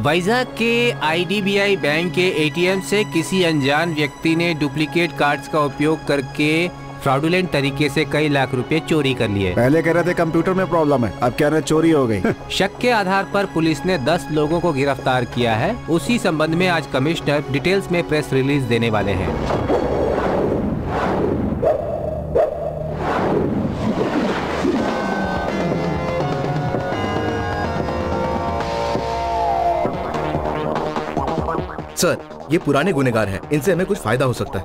वैजाग के IDBI bank के ATM से किसी अनजान व्यक्ति ने डुप्लीकेट कार्ड्स का उपयोग करके फ्रॉडुलेंट तरीके से कई लाख रुपए चोरी कर लिए। पहले कह रहे थे कंप्यूटर में प्रॉब्लम है अब कह रहे चोरी हो गई। शक के आधार पर पुलिस ने 10 लोगों को गिरफ़्तार किया है। उसी संबंध में आज कमिश्नर डिटेल्स में प्रेस रिलीज़ देने वाले हैं। सर ये पुराने गुनेगार हैं। इनसे हमें कुछ फ़ायदा हो सकता है।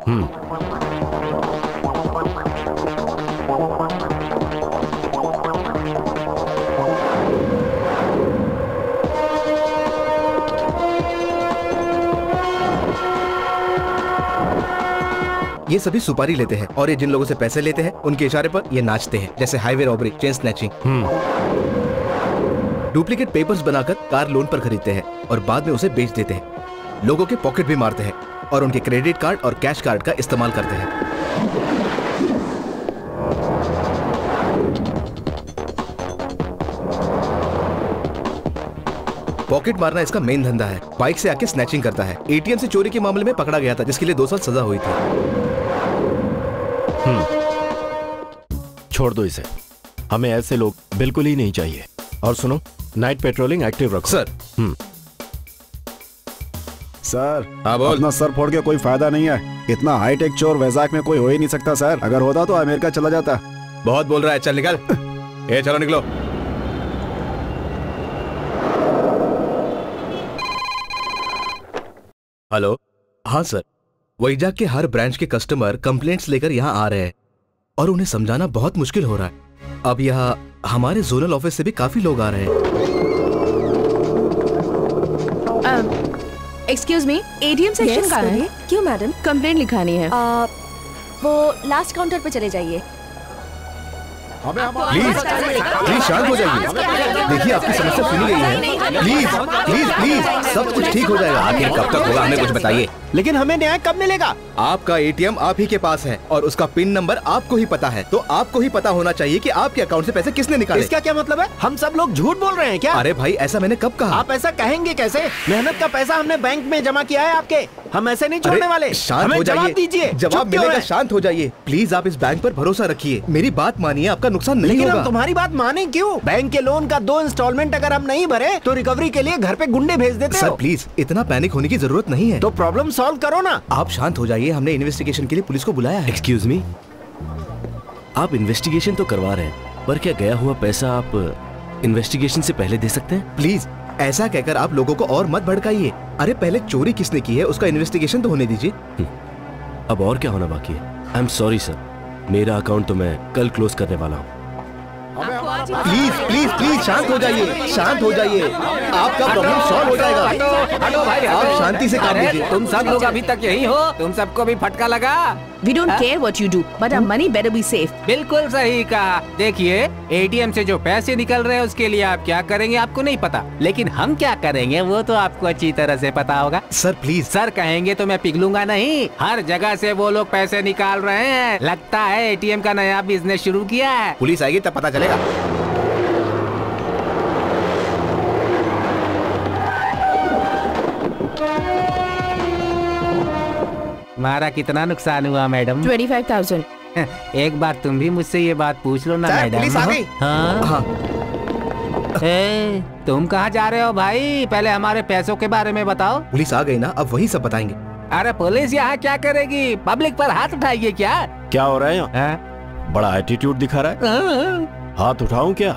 ये सभी सुपारी लेते हैं और ये जिन लोगों से पैसे लेते हैं उनके इशारे पर ये नाचते हैं जैसे highway robbery chain snatching. Duplicate papers बनाकर कार लोन पर खरीदते हैं और बाद में उसे बेच देते हैं। लोगों के पॉकेट भी मारते हैं और उनके क्रेडिट कार्ड और कैश कार्ड का इस्तेमाल करते हैं। पॉकेट मारना इसका मेन धंधा है। बाइक से आके स्नैचिंग करता है। एटीएम से चोरी के मामले में पकड़ा गया था जिसके लिए दो साल सजा हुई थी। छोड़ दो इसे। हमें ऐसे लोग बिल्कुल ही नहीं चाहिए। और सुनो नाइट पेट्रोलिंग एक्टिव रखो। सर सर हाँ, बोल। अपना सर फोड़ के कोई फ़ायदा नहीं है। इतना हाईटेक चोर वैजाक में कोई हो ही नहीं सकता सर अगर होता तो अमेरिका चला जाता। बहुत बोल रहा है चल निकल। ए चलो निकलो। हेलो? हाँ सर वैजाग के हर ब्रांच के कस्टमर कंप्लेंट्स लेकर यहाँ आ रहे हैं और उन्हें समझाना बहुत मुश्किल हो रहा है। अब यहाँ हमारे जोनल ऑफ़िस से भी काफ़ी लोग आ रहे हैं। Excuse me ADM section Yes, का है? क्यों मैडम कंप्लेंट लिखानी है। आ, वो लास्ट काउंटर पे चले जाइए। प्लीज़ प्लीज़ शांत हो जाइए। देखिए आपकी समस्या सुनी गई है। प्लीज़ प्लीज़ प्लीज़ सब कुछ ठीक हो जाएगा। आखिर कब तक होगा हमें कुछ बताइए। लेकिन हमें न्याय कब मिलेगा? आपका एटीएम आप ही के पास है और उसका पिन नंबर आपको ही पता है। तो आपको ही पता होना चाहिए कि आपके अकाउंट से पैसे किसने निकाले। इसका क्या मतलब है? हम सब लोग झूठ बोल रहे हैं क्या? अरे भाई ऐसा मैंने कब कहा? आप ऐसा कहेंगे कैसे? मेहनत का पैसा हमने बैंक में जमा किया है आपके। हम ऐसे नहीं छोड़ने वाले। शांत हमें हो जवाब जाइए। दीजिए। जवाब मिलेगा शांत हो जाइए। प्लीज़ आप इस बैंक पर भरोसा रखिए। मेरी बात मानिए आपका नुकसान नहीं लेकिन होगा। हम तुम्हारी बात माने क्यों? बैंक के लोन का दो इंस्टॉलमेंट अगर हम नहीं भरे तो रिकवरी के लिए घर पे गुंडे भेज देते सर हो। प्लीज़ इतना पैनिक होने की ज़रूरत नहीं है। तो प्रॉब्लम सॉल्व करो ना। आप शांत हो जाइए हमने इन्वेस्टिगेशन के लिए पुलिस को बुलाया है। एक्सक्यूज मी आप इन्वेस्टिगेशन तो करवा रहे हैं पर क्या गया हुआ पैसा आप इन्वेस्टिगेशन से पहले दे सकते हैं? प्लीज़ ऐसा कहकर आप लोगों को और मत भड़काइए। अरे पहले चोरी किसने की है उसका इन्वेस्टिगेशन तो होने दीजिए। अब और क्या होना बाकी है? आई एम सॉरी सर मेरा अकाउंट तो मैं कल क्लोज करने वाला हूँ। प्लीज़ प्लीज़ प्लीज़ शांत हो जाइए शांत हो जाइए। आपका प्रॉब्लम सॉल्व हो जाएगा। हटो भाई आप शांति से काम लीजिए। तुम सब लोग अभी तक यही हो। तुम सबको भी फटका लगा। We don't care what you do but our money better be safe बिल्कुल सही कहा। देखिए एटीएम से जो पैसे निकल रहे हैं उसके लिए आप क्या करेंगे आपको नहीं पता। लेकिन हम क्या करेंगे वो तो आपको अच्छी तरह से पता होगा। सर प्लीज़ सर कहेंगे तो मैं पिघलूँगा नहीं। हर जगह से वो लोग पैसे निकाल रहे हैं। लगता है एटीएम का नया बिज़नेस शुरू किया है। पुलिस आएगी तब पता चलेगा। हमारा कितना नुकसान हुआ मैडम? 25000 एक बार तुम भी मुझसे ये बात पूछ लो ना मैडम। पुलिस आ गई। हाँ। हाँ। ए, तुम कहाँ जा रहे हो भाई? पहले हमारे पैसों के बारे में बताओ। पुलिस आ गई ना अब वही सब बताएँगे। अरे पुलिस यहाँ क्या करेगी? पब्लिक पर हाथ उठाएगी क्या? क्या हो रहा है यहाँ? हाँ? बड़ा एटीट्यूड दिखा रहा है? हाथ उठाऊं क्या?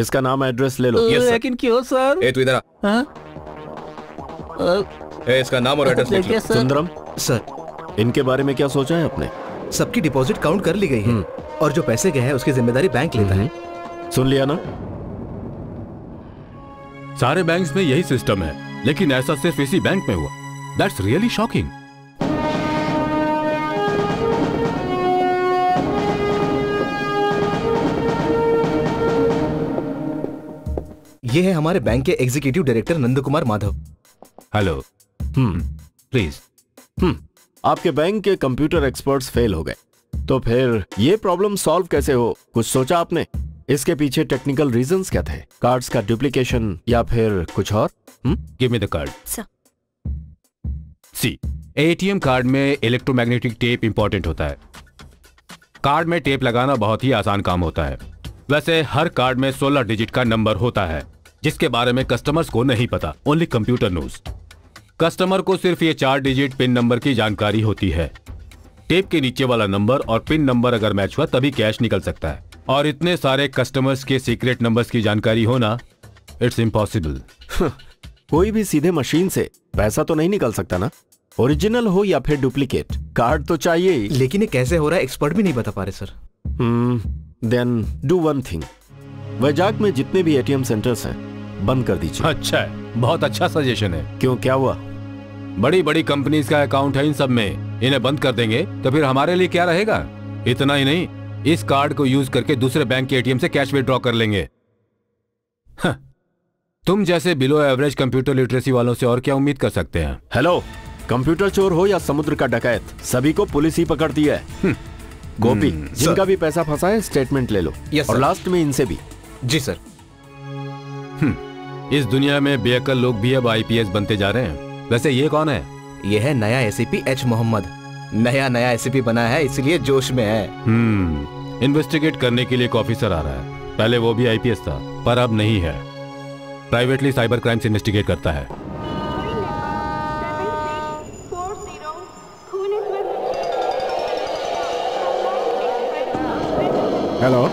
इसका नाम एड्रेस ले लो। लेकिन क्यों सर ए तू इधर आ। हाँ? ए इसका नाम और एड्रेस लिख लो। सुंदरम। सर इनके बारे में क्या सोचा है आपने? सबकी डिपॉजिट काउंट कर ली गई है और जो पैसे गए हैं उसकी ज़िम्मेदारी बैंक लेता है। सुन लिया ना। सारे बैंक्स में यही सिस्टम है लेकिन ऐसा सिर्फ़ इसी बैंक में हुआ। दैट्स रियली शॉकिंग ये है हमारे बैंक के executive director Nand Kumar Madhav. Hello hmm please hmm आपके बैंक के कंप्यूटर एक्सपर्ट्स फेल हो गए। तो फिर ये प्रॉब्लम सॉल्व कैसे हो? कुछ सोचा आपने? इसके पीछे टेक्निकल रीजंस क्या थे? कार्ड्स का डुप्लीकेशन या फिर कुछ और? हम्म? Give me the card see ATM card में इलेक्ट्रोमैग्नेटिक टेप इंपॉर्टेंट होता है। कार्ड में टेप लगाना बहुत ही आसान काम होता है। वैसे हर कार्ड में 16 डिजिट का नंबर होता है जिसके बारे में कस्टमर्स को नहीं पता ओनली कंप्यूटर नोज़ कस्टमर को सिर्फ़ ये चार डिजिट पिन नंबर की जानकारी होती है। टेप के नीचे वाला नंबर और पिन नंबर अगर मैच हुआ तभी कैश निकल सकता है। और इतने सारे कस्टमर्स के सीक्रेट नंबर्स की जानकारी होना इट्स इम्पॉसिबल कोई भी सीधे मशीन से पैसा तो नहीं निकल सकता ना? ओरिजिनल हो या फिर डुप्लीकेट कार्ड तो चाहिए ही। लेकिन ये कैसे हो रहा है? एक्सपर्ट भी नहीं बता पा रहे sir then do one thing Vizag में जितने भी एटीएम सेंटर्स हैं बंद कर दीजिए। अच्छा है बहुत अच्छा सजेशन है। क्यों क्या हुआ? बड़ी बड़ी कंपनीज़ का अकाउंट है इन सब में। इन्हें बंद कर देंगे तो फिर हमारे लिए क्या रहेगा? इतना ही नहीं इस कार्ड को यूज़ करके दूसरे बैंक के एटीएम से कैश विड्रॉ कर लेंगे। हाँ, तुम जैसे बिलो एवरेज कंप्यूटर लिटरेसी वालों से और क्या उम्मीद कर सकते हैं? हेलो कंप्यूटर चोर हो या समुद्र का डकैत सभी को पुलिस ही पकड़ती है। गोपी जिनका भी पैसा फंसा है स्टेटमेंट ले लो। और लास्ट में इनसे भी। जी सर इस दुनिया में बेअकल लोग भी अब आईपीएस बनते जा रहे हैं। वैसे ये कौन है? ये है नया एसीपी एच मोहम्मद नया नया एसीपी बना है इसलिए जोश में है। हम्म इन्वेस्टिगेट करने के लिए एक ऑफिसर आ रहा है। पहले वो भी आईपीएस था पर अब नहीं है। प्राइवेटली साइबर क्राइम से इन्वेस्टिगेट करता है। हेलो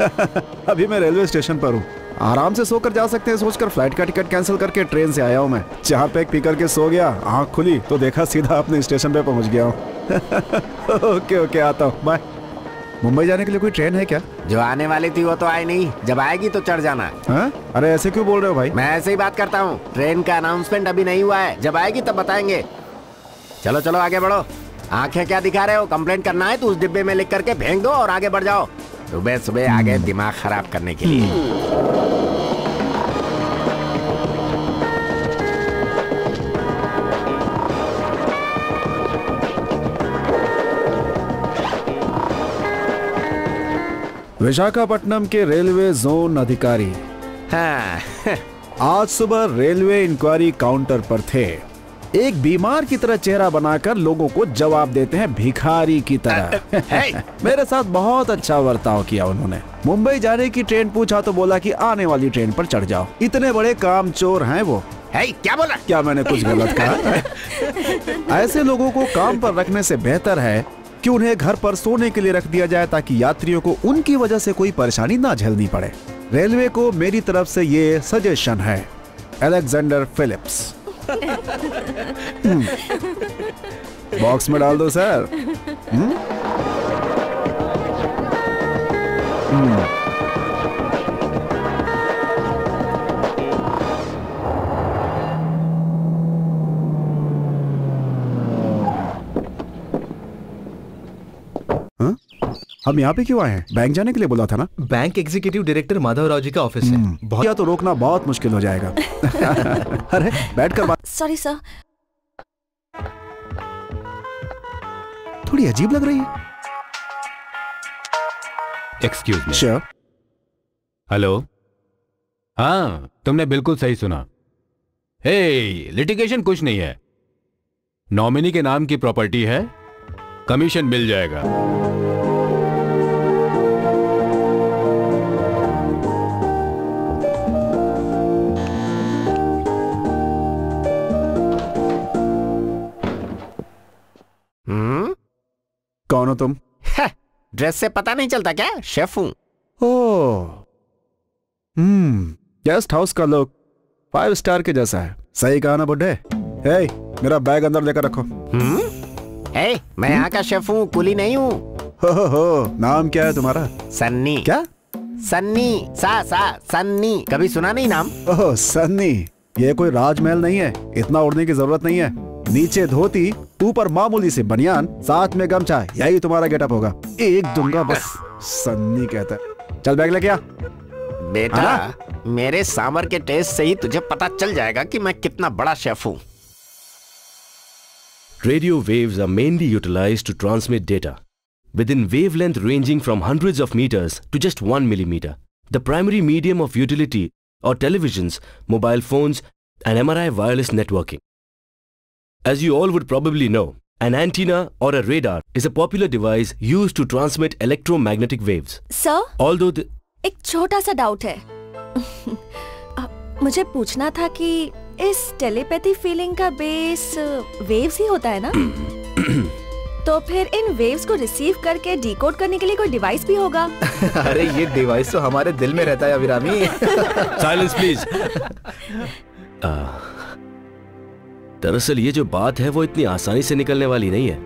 अभी मैं रेलवे स्टेशन पर हूँ। आराम से सोकर जा सकते हैं सोचकर फ़्लाइट का टिकट कैंसिल करके ट्रेन से आया हूँ मैं। चार पैक पी करके सो गया आँख खुली तो देखा सीधा अपने स्टेशन पे पहुँच गया हूँ। ओके ओके आता हूँ बाय मुंबई जाने के लिए कोई ट्रेन है क्या? जो आने वाली थी वो तो आई नहीं जब आएगी तो चढ़ जाना। हाँ? अरे ऐसे क्यों बोल रहे हो भाई? मैं ऐसे ही बात करता हूँ ट्रेन का अनाउंसमेंट अभी नहीं हुआ है जब आएगी तब बताएँगे। चलो चलो आगे बढ़ो। आँखें क्या दिखा रहे हो? कंप्लेंट करना है तो उस डिब्बे में लिख करके फेंक दो और आगे बढ़ जाओ। सुबह सुबह आ गए दिमाग खराब करने के लिए। विशाखापट्टनम के रेलवे जोन अधिकारी। हाँ। आज सुबह रेलवे इंक्वायरी काउंटर पर थे। एक बीमार की तरह चेहरा बनाकर लोगों को जवाब देते हैं भिखारी की तरह। मेरे साथ बहुत अच्छा बर्ताव किया उन्होंने। मुंबई जाने की ट्रेन पूछा तो बोला कि आने वाली ट्रेन पर चढ़ जाओ। इतने बड़े काम चोर हैं वो। है hey, क्या बोला? क्या मैंने कुछ गलत कहा? ऐसे लोगों को काम पर रखने से बेहतर है कि उन्हें घर पर सोने के लिए रख दिया जाए ताकि यात्रियों को उनकी वजह से कोई परेशानी ना झेलनी पड़े। रेलवे को मेरी तरफ़ से ये सजेशन है। Alexander Philips. बॉक्स में डाल दो सर हम्म? हम यहाँ पे क्यों आए हैं? बैंक जाने के लिए बोला था ना? Bank executive director Madhav Rao ji का ऑफ़िस है। बहुत या तो रोकना बहुत मुश्किल हो जाएगा। अरे बैठ कर बात सॉरी सर थोड़ी अजीब लग रही है। एक्सक्यूज मी श्योर हेलो हाँ तुमने बिल्कुल सही सुना। हे लिटिगेशन कुछ नहीं है। नॉमिनी के नाम की प्रॉपर्टी है। कमीशन मिल जाएगा। हम्म? कौन हो तुम? ड्रेस से पता नहीं चलता क्या? शेफ हूँ। हम्म गेस्ट हाउस का लुक फाइव स्टार के जैसा है। सही कहा ना बुढ़े? हे मेरा बैग अंदर लेकर रखो। हम्म? ए, मैं यहाँ का शेफ हूँ कुली नहीं हूँ। हो हो हो नाम क्या है तुम्हारा? सन्नी। क्या? सन्नी सा सा सन्नी। कभी सुना नहीं नाम? ओह सन्नी ये कोई राजमहल नहीं है। इतना उड़ने की ज़रूरत नहीं है। नीचे धोती ऊपर मामूली से बनियान साथ में गमछा यही तुम्हारा गेटअप होगा। एक दूँगा बस सन्नी कहता है। चल बैग लेके आ। बेटा हाँ मेरे सामर के टेस्ट से ही तुझे पता चल जाएगा कि मैं कितना बड़ा शेफ हूँ। Radio waves are mainly utilized to transmit data within wavelength ranging from hundred of metres to just one millimetre the primary medium of utility और television mobile phone and M R I wireless networking As you all would probably know, an antenna or a radar is a popular device used to transmit electromagnetic waves. Sir Although the एक छोटा सा doubt है अ, मुझे पूछना था कि इस telepathy feeling का बेस वेव्स ही होता है ना तो फिर इन वेव्स को रिसीव करके डिकोड करने के लिए कोई डिवाइस भी होगा अरे ये डिवाइस तो हमारे दिल में रहता है अभिरामी साइलेंस प्लीज़ दरअसल ये जो बात है वो इतनी आसानी से निकलने वाली नहीं है।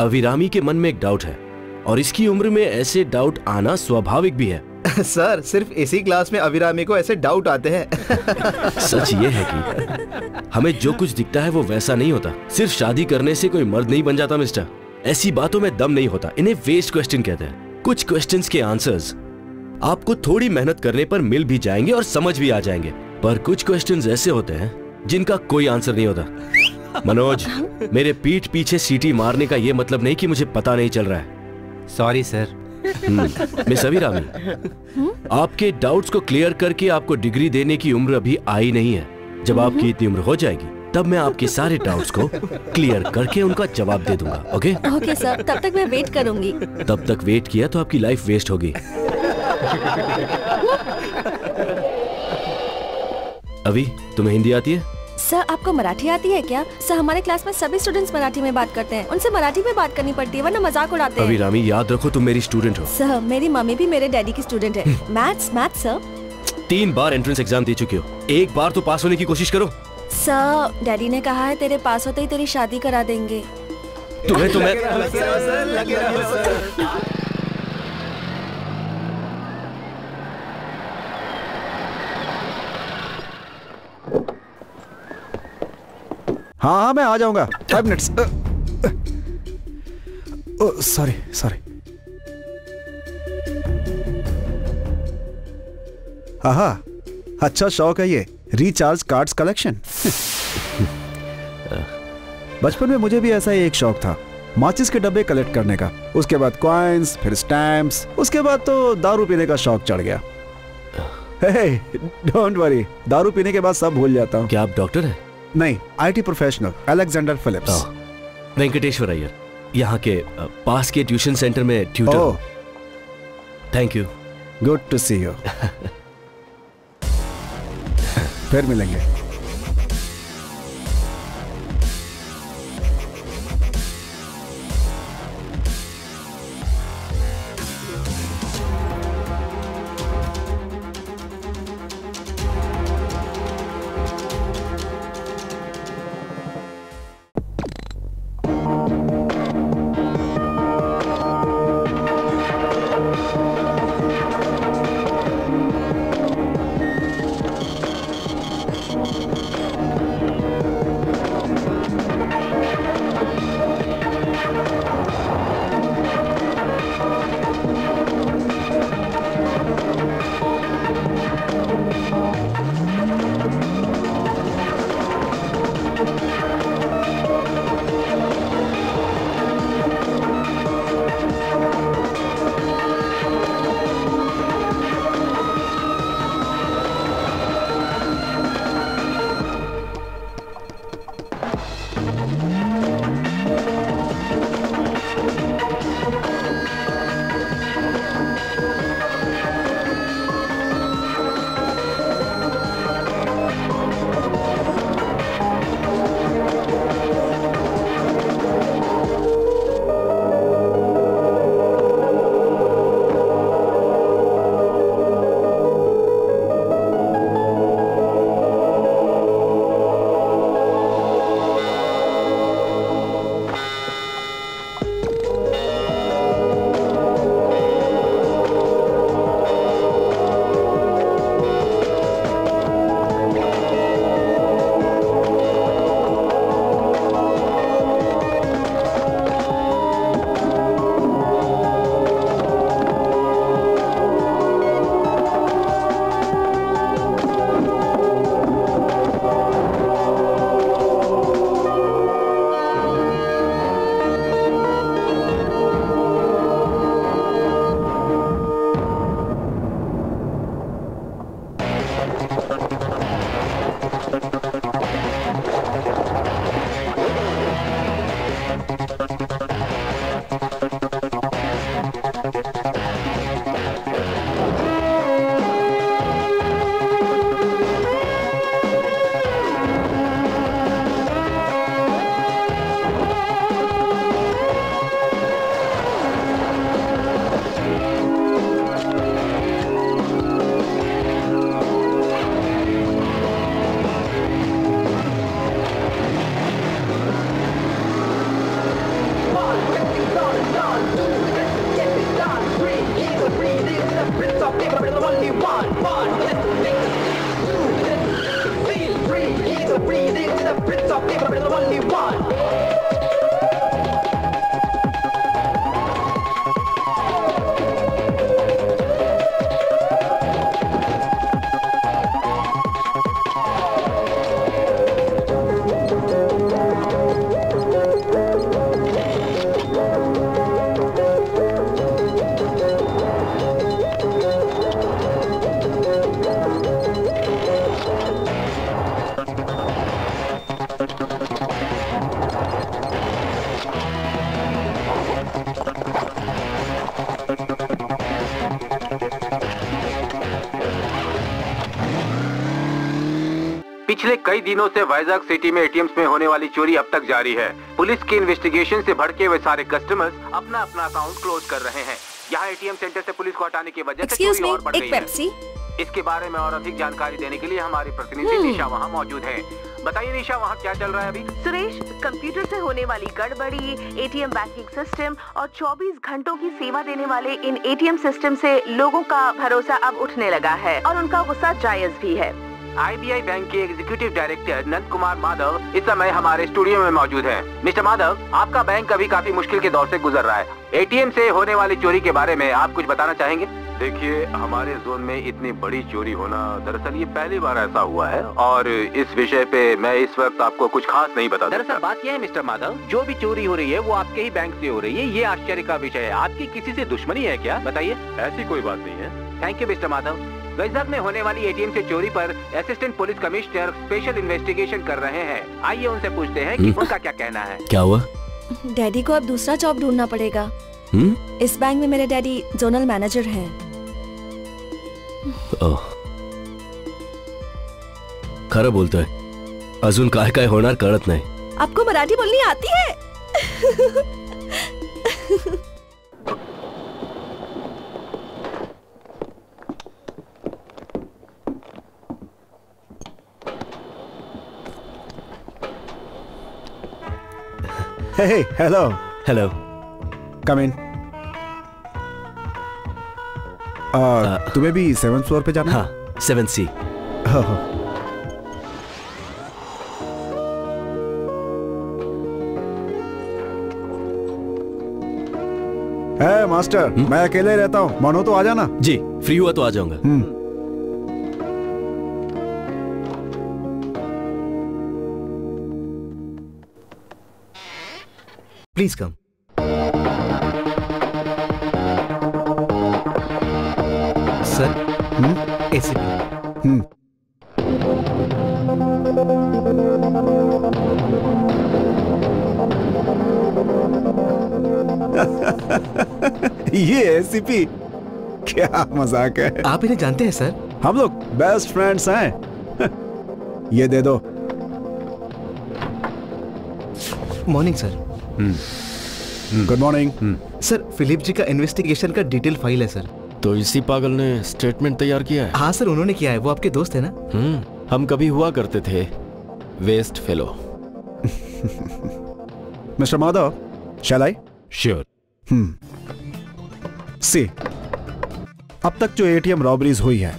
अविरामी के मन में एक डाउट है और इसकी उम्र में ऐसे डाउट आना स्वाभाविक भी है। सर सिर्फ़ इसी क्लास में अविरामी को ऐसे डाउट आते हैं। सच ये है कि हमें जो कुछ दिखता है वो वैसा नहीं होता। सिर्फ़ शादी करने से कोई मर्द नहीं बन जाता मिस्टर ऐसी बातों में दम नहीं होता। इन्हें वेस्ट क्वेश्चन कहते हैं। कुछ क्वेश्चंस के आंसर्स आपको थोड़ी मेहनत करने पर मिल भी जाएँगे और समझ भी आ जाएँगे। पर कुछ क्वेश्चंस ऐसे होते हैं जिनका कोई आंसर नहीं होता। मनोज मेरे पीठ पीछे सीटी मारने का ये मतलब नहीं कि मुझे पता नहीं चल रहा है। सॉरी सर मिस अभिरामी आपके डाउट्स को क्लियर करके आपको डिग्री देने की उम्र अभी आई नहीं है। जब आपकी इतनी उम्र हो जाएगी तब मैं आपके सारे डाउट्स को क्लियर करके उनका जवाब दे दूँगा ओके ओके सर तब तक मैं वेट करूँगी। तब तक वेट किया तो आपकी लाइफ वेस्ट होगी। अभी तुम्हें हिंदी आती है? सर आपको मराठी आती है क्या? सर हमारे क्लास में सभी स्टूडेंट्स मराठी में बात करते हैं। उनसे मराठी में बात करनी पड़ती है वरना मज़ाक उड़ाते हैं। अभिरामी याद रखो तुम मेरी स्टूडेंट हो। सर मेरी मम्मी भी मेरे डैडी की स्टूडेंट है। मैथ्स मैथ्स सर तीन बार एंट्रेंस एग्ज़ाम दे चुके हो। एक बार तो पास होने की कोशिश करो। सर डैडी ने कहा है तेरे पास होते ही तेरी शादी करा देंगे। तुम्हें तो हाँ हाँ मैं आ जाऊँगा। फाइव मिनट्स सॉरी सॉरी हाँ हाँ अच्छा शौक है ये रिचार्ज कार्ड्स कलेक्शन बचपन में मुझे भी ऐसा ही एक शौक था, माचिस के डब्बे कलेक्ट करने का। उसके बाद कॉइन्स फिर स्टैम्प्स उसके बाद तो दारू पीने का शौक चढ़ गया। डोंट वरी दारू पीने के बाद सब भूल जाता हूँ। क्या आप डॉक्टर हैं? नहीं IT professional Alexander Phillips Venkateshwar Iyer यहाँ के पास के ट्यूशन सेंटर में tutor thank you good to see you फिर मिलेंगे। कई दिनों से वाइजाग सिटी में एटीएम्स में होने वाली चोरी अब तक जारी है। पुलिस की इन्वेस्टिगेशन से भड़के हुए सारे कस्टमर्स अपना अपना अकाउंट क्लोज कर रहे हैं। यहाँ एटीएम सेंटर से पुलिस को हटाने की वजह से चोरी और बढ़ एक गई है। इसके बारे में और अधिक जानकारी देने के लिए हमारी प्रतिनिधि हम्म। निशा वहाँ मौजूद है। बताइए निशा वहाँ क्या चल रहा है अभी? सुरेश कंप्यूटर से होने वाली गड़बड़ी एटीएम बैंकिंग सिस्टम और 24 घंटों की सेवा देने वाले इन एटीएम सिस्टम से लोगों का भरोसा अब उठने लगा है और उनका गुस्सा जायज़ भी है। आईबीआई बैंक के एग्जीक्यूटिव डायरेक्टर नंद कुमार माधव इस समय हमारे स्टूडियो में मौजूद हैं। मिस्टर माधव आपका बैंक अभी काफ़ी मुश्किल के दौर से गुजर रहा है। एटीएम से होने वाली चोरी के बारे में आप कुछ बताना चाहेंगे? देखिए हमारे जोन में इतनी बड़ी चोरी होना दरअसल ये पहली बार ऐसा हुआ है और इस विषय पे मैं इस वक्त आपको कुछ खास नहीं बता दरअसल बात यह है मिस्टर माधव जो भी चोरी हो रही है वो आपके ही बैंक से हो रही है। ये आश्चर्य का विषय है। आपकी किसी से दुश्मनी है क्या? बताइए। ऐसी कोई बात नहीं है। Thank you mister Madhav. Vizag में होने वाली एटीएम से चोरी पर assistant police commissioner special investigation कर रहे हैं। आइए उनसे पूछते हैं कि हम्म। उनका क्या कहना है। क्या हुआ? डैडी को अब दूसरा जॉब ढूंढना पड़ेगा। हम्म? इस बैंक में मेरे डैडी जोनल मैनेजर हैं। खरा खरं है। अजून काय काय होणार कळत नाही। आपको मराठी बोलनी आती है? हे हेलो हेलो कम इन तुम्हें भी सेवन फ्लोर पे जाना हाँ? सेवन सी मास्टर मैं अकेले रहता हूँ। मानो तो आ जाना। जी फ्री हुआ तो आ जाऊँगा। प्लीज़ कम सर एसीपी हम्म ये एसीपी क्या मज़ाक है? आप इन्हें जानते हैं सर? हम लोग बेस्ट फ्रेंड्स हैं। ये दे दो। Morning sir good morning sir Philip ji का इन्वेस्टिगेशन का डिटेल फ़ाइल है सर तो इसी पागल ने स्टेटमेंट तैयार किया है? हाँ सर उन्होंने किया है। वो आपके दोस्त है ना? हम्म हम कभी हुआ करते थे west fellow mister Madhav shall I sure see अब तक जो एटीएम रॉबरीज हुई है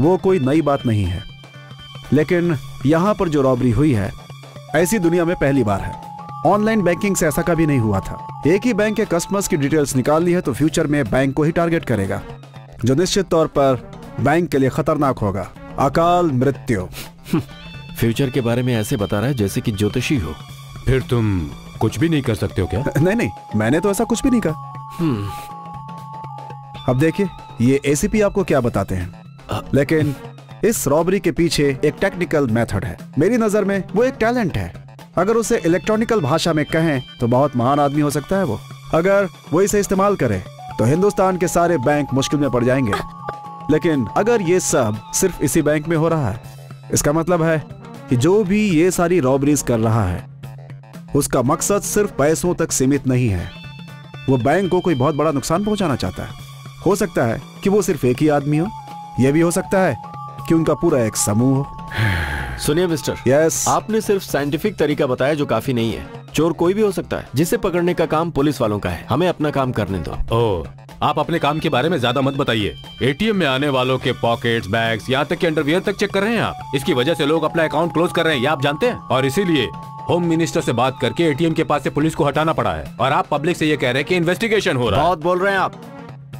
वो कोई नई बात नहीं है। लेकिन यहाँ पर जो रॉबरी हुई है ऐसी दुनिया में पहली बार है। ऑनलाइन बैंकिंग से ऐसा कभी नहीं हुआ था। एक ही बैंक के कस्टमर्स की डिटेल्स निकाल ली है तो फ्यूचर में बैंक को ही टारगेट करेगा जो निश्चित तौर पर बैंक के लिए खतरनाक होगा। अकाल मृत्यु। फ्यूचर के बारे में ऐसे बता रहा है जैसे कि ज्योतिषी हो। फिर तुम कुछ भी नहीं कर सकते हो क्या? नहीं नहीं मैंने तो ऐसा कुछ भी नहीं कहा। अब देखिए ये एसीपी आपको क्या बताते हैं? लेकिन इस रॉबरी के पीछे एक टेक्निकल मेथड है। मेरी नज़र में वो एक टैलेंट है। अगर उसे इलेक्ट्रॉनिकल भाषा में कहें तो बहुत महान आदमी हो सकता है वो। अगर वो इसे इस्तेमाल करे तो हिंदुस्तान के सारे बैंक मुश्किल में पड़ जाएँगे। लेकिन अगर ये सब सिर्फ़ इसी बैंक में हो रहा है, इसका मतलब है कि जो भी ये सारी रॉबरीज कर रहा है, उसका मकसद सिर्फ़ पैसों तक सीमित नहीं है। वो बैंक को कोई बहुत बड़ा नुकसान पहुंचाना चाहता है। हो सकता है कि वो सिर्फ़ एक ही आदमी हो। यह भी हो सकता है कि उनका पूरा एक समूह हो। सुनिए मिस्टर। यस आपने सिर्फ़ साइंटिफिक तरीका बताया जो काफ़ी नहीं है। चोर कोई भी हो सकता है जिसे पकड़ने का काम पुलिस वालों का है। हमें अपना काम करने दो। ओ आप अपने काम के बारे में ज़्यादा मत बताइए। एटीएम में आने वालों के पॉकेट्स बैग्स यहाँ तक कि अंडरवियर तक चेक कर रहे हैं आप। इसकी वजह से लोग अपना अकाउंट क्लोज कर रहे हैं ये आप जानते हैं। और इसीलिए होम मिनिस्टर से बात करके एटीएम के पास से पुलिस को हटाना पड़ा है। और आप पब्लिक से ये कह रहे हैं कि इन्वेस्टिगेशन हो रहा है। बहुत बोल रहे हैं आप।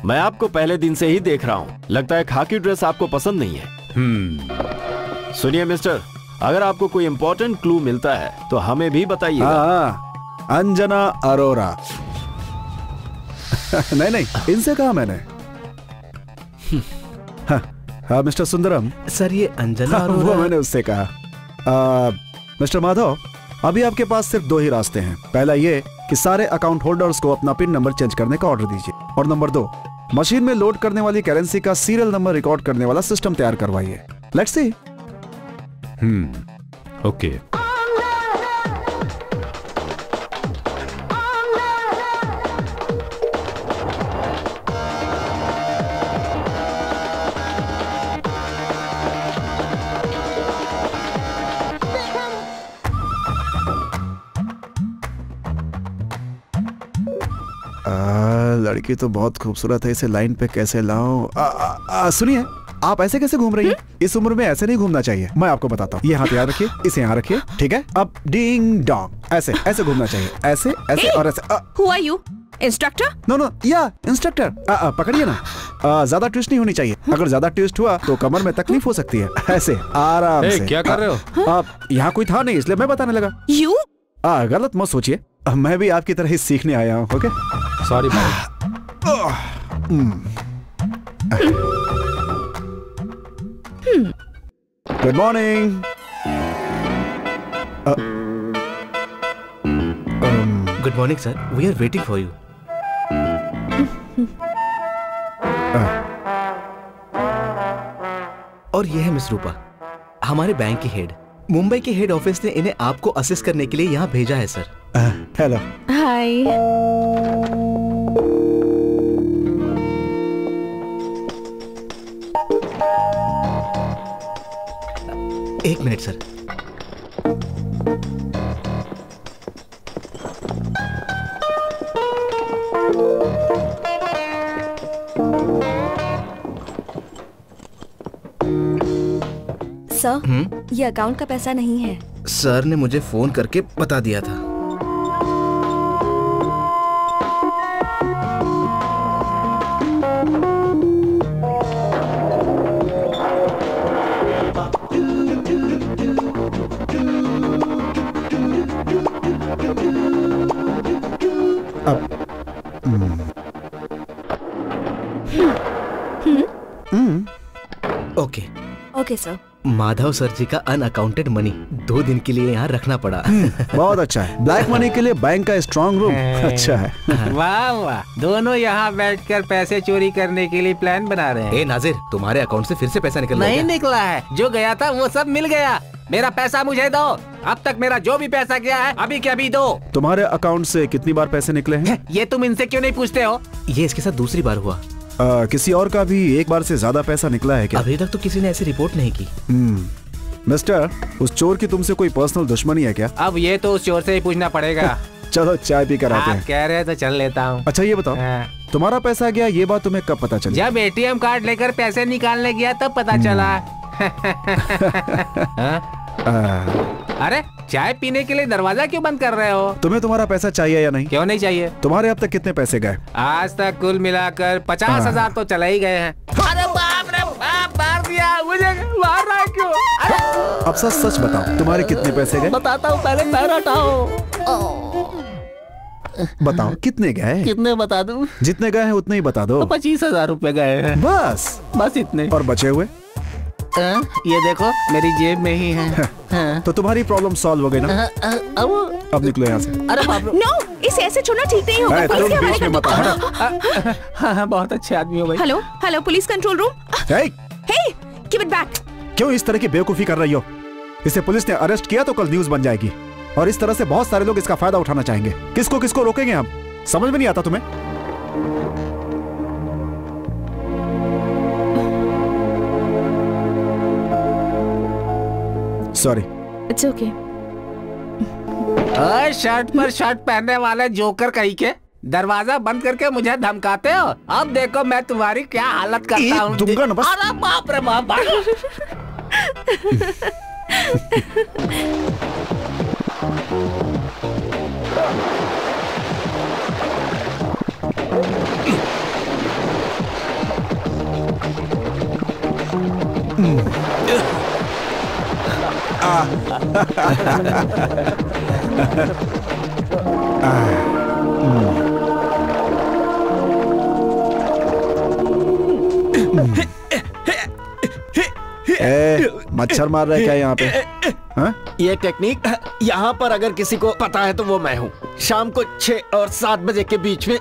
मैं आपको पहले दिन से ही देख रहा हूँ। लगता है खाकी ड्रेस आपको पसंद नहीं है। हम्म। सुनिए मिस्टर अगर आपको कोई इम्पोर्टेंट क्लू मिलता है तो हमें भी बताइए हाँ अंजना अरोरा। नहीं नहीं इनसे कहा मैंने। हाँ, हाँ मिस्टर सुंदरम। सर ये अंजना हाँ, वो मैंने उससे कहा। आ, मिस्टर माधव अभी आपके पास सिर्फ़ दो ही रास्ते हैं। पहला ये कि सारे अकाउंट होल्डर्स को अपना पिन नंबर चेंज करने का ऑर्डर दीजिए। और नंबर दो मशीन में लोड करने वाली करेंसी का सीरियल नंबर रिकॉर्ड करने वाला सिस्टम तैयार करवाइए। लेट्स सी हम्म ओके लड़की तो बहुत खूबसूरत है इसे लाइन पे कैसे आ, सुनिए। आप ऐसे कैसे घूम रही है? इस उम्र में ऐसे नहीं घूमना चाहिए। मैं आपको बताता हूँ। ये हाथ याद रखिए इसे यहाँ रखिए ठीक है? अब डिंग डोंग ऐसे ऐसे घूमना चाहिए। ऐसे ऐसे Hey! और ऐसे। are नो नो या इंस्ट्रक्टर पकड़िए ना। ज़्यादा ट्विस्ट नहीं होनी चाहिए। अगर ज़्यादा ट्विस्ट हुआ तो कमर में तकलीफ़ हो सकती है। ऐसे आराम से। क्या कर रहे हो? आप यहाँ कोई था नहीं इसलिए मैं बताने लगा। यू आ, गलत मत सोचिए। मैं भी आपकी तरह ही सीखने आया हूँ ओके? सॉरी भाई good morning good morning sir we are waiting for you और ये है मिस रूपा हमारे बैंक की हेड मुंबई के हेड ऑफ़िस ने इन्हें आपको असिस्ट करने के लिए यहाँ भेजा है सर हेलो Hi. एक मिनट सर। सर ये अकाउंट का पैसा नहीं है। सर ने मुझे फ़ोन करके बता दिया था। माधव सर जी का अनअकाउंटेड मनी दो दिन के लिए यहाँ रखना पड़ा। बहुत अच्छा है। ब्लैक मनी के लिए बैंक का स्ट्रांग रूम अच्छा है। वाह वाह। दोनों यहाँ बैठकर पैसे चोरी करने के लिए प्लान बना रहे हैं। ए नाजिर तुम्हारे अकाउंट से फिर से पैसा निकल नहीं निकला है। जो गया था वो सब मिल गया। मेरा पैसा मुझे दो। अब तक मेरा जो भी पैसा गया है अभी के अभी दो। तुम्हारे अकाउंट से कितनी बार पैसे निकले हैं? ये तुम इनसे क्यों नहीं पूछते हो? ये इसके साथ दूसरी बार हुआ। आ, किसी और का भी एक बार से ज़्यादा पैसा निकला है क्या? अभी तक तो किसी ने ऐसी रिपोर्ट नहीं की। हम्म। मिस्टर उस चोर की तुमसे कोई पर्सनल दुश्मनी है क्या? अब ये तो उस चोर से ही पूछना पड़ेगा। चलो चाय पी कर आते हैं। कह रहे हैं तो चल लेता हूँ। अच्छा ये बताओ। हाँ। तुम्हारा पैसा गया ये बात तुम्हें कब पता चली? जब एटीएम कार्ड लेकर पैसे निकालने गया तब पता चला। हाँ? अरे चाय पीने के लिए दरवाज़ा क्यों बंद कर रहे हो? तुम्हें तुम्हारा पैसा चाहिए या नहीं? क्यों नहीं चाहिए? तुम्हारे अब तक कितने पैसे गए? आज तक कुल मिलाकर पचास हज़ार तो चला ही गए हैं। अरे बाप रे बाप मार दिया मुझे मार रहा है क्यों? अरे। अब सच सच बताओ तुम्हारे कितने पैसे गए? बताता हूँ पहले पैर हटाओ बताओ कितने गए? कितने बता दूँ? जितने गए हैं उतने ही बता दो। पच्चीस हज़ार रूपए गए हैं। बस। बस इतने। और बचे हुए? ये देखो मेरी जेब में ही है। हाँ। तो तुम्हारी प्रॉब्लम सॉल्व हो गई ना? अब अब निकलो यहाँ से। अरे नो इसे ऐसे छोड़ना ठीक नहीं होगा। है, पुलिस तुम के हवाले बीच में कर मत हाँ हाँ बहुत अच्छे आदमी हो भाई। Hello hello police control room hey, hey give it back क्यों इस तरह की बेवकूफ़ी कर रही हो? इसे पुलिस ने अरेस्ट किया तो कल न्यूज़ बन जाएगी। और इस तरह से बहुत सारे लोग इसका फ़ायदा उठाना चाहेंगे। किसको किसको रोकेंगे हम? समझ में नहीं आता तुम्हें? सॉरी इट्स ओके शर्ट पर शर्ट पहनने वाले जोकर कहीं के? दरवाज़ा बंद करके मुझे धमकाते हो? अब देखो मैं तुम्हारी क्या हालत करता हूँ। दूँगा ना बस। अरे बाप रे बाप ए, मच्छर मार रहे क्या यहाँ पे हाँ? ये टेक्निक यहाँ पर अगर किसी को पता है तो वो मैं हूँ शाम को छह और सात बजे के बीच में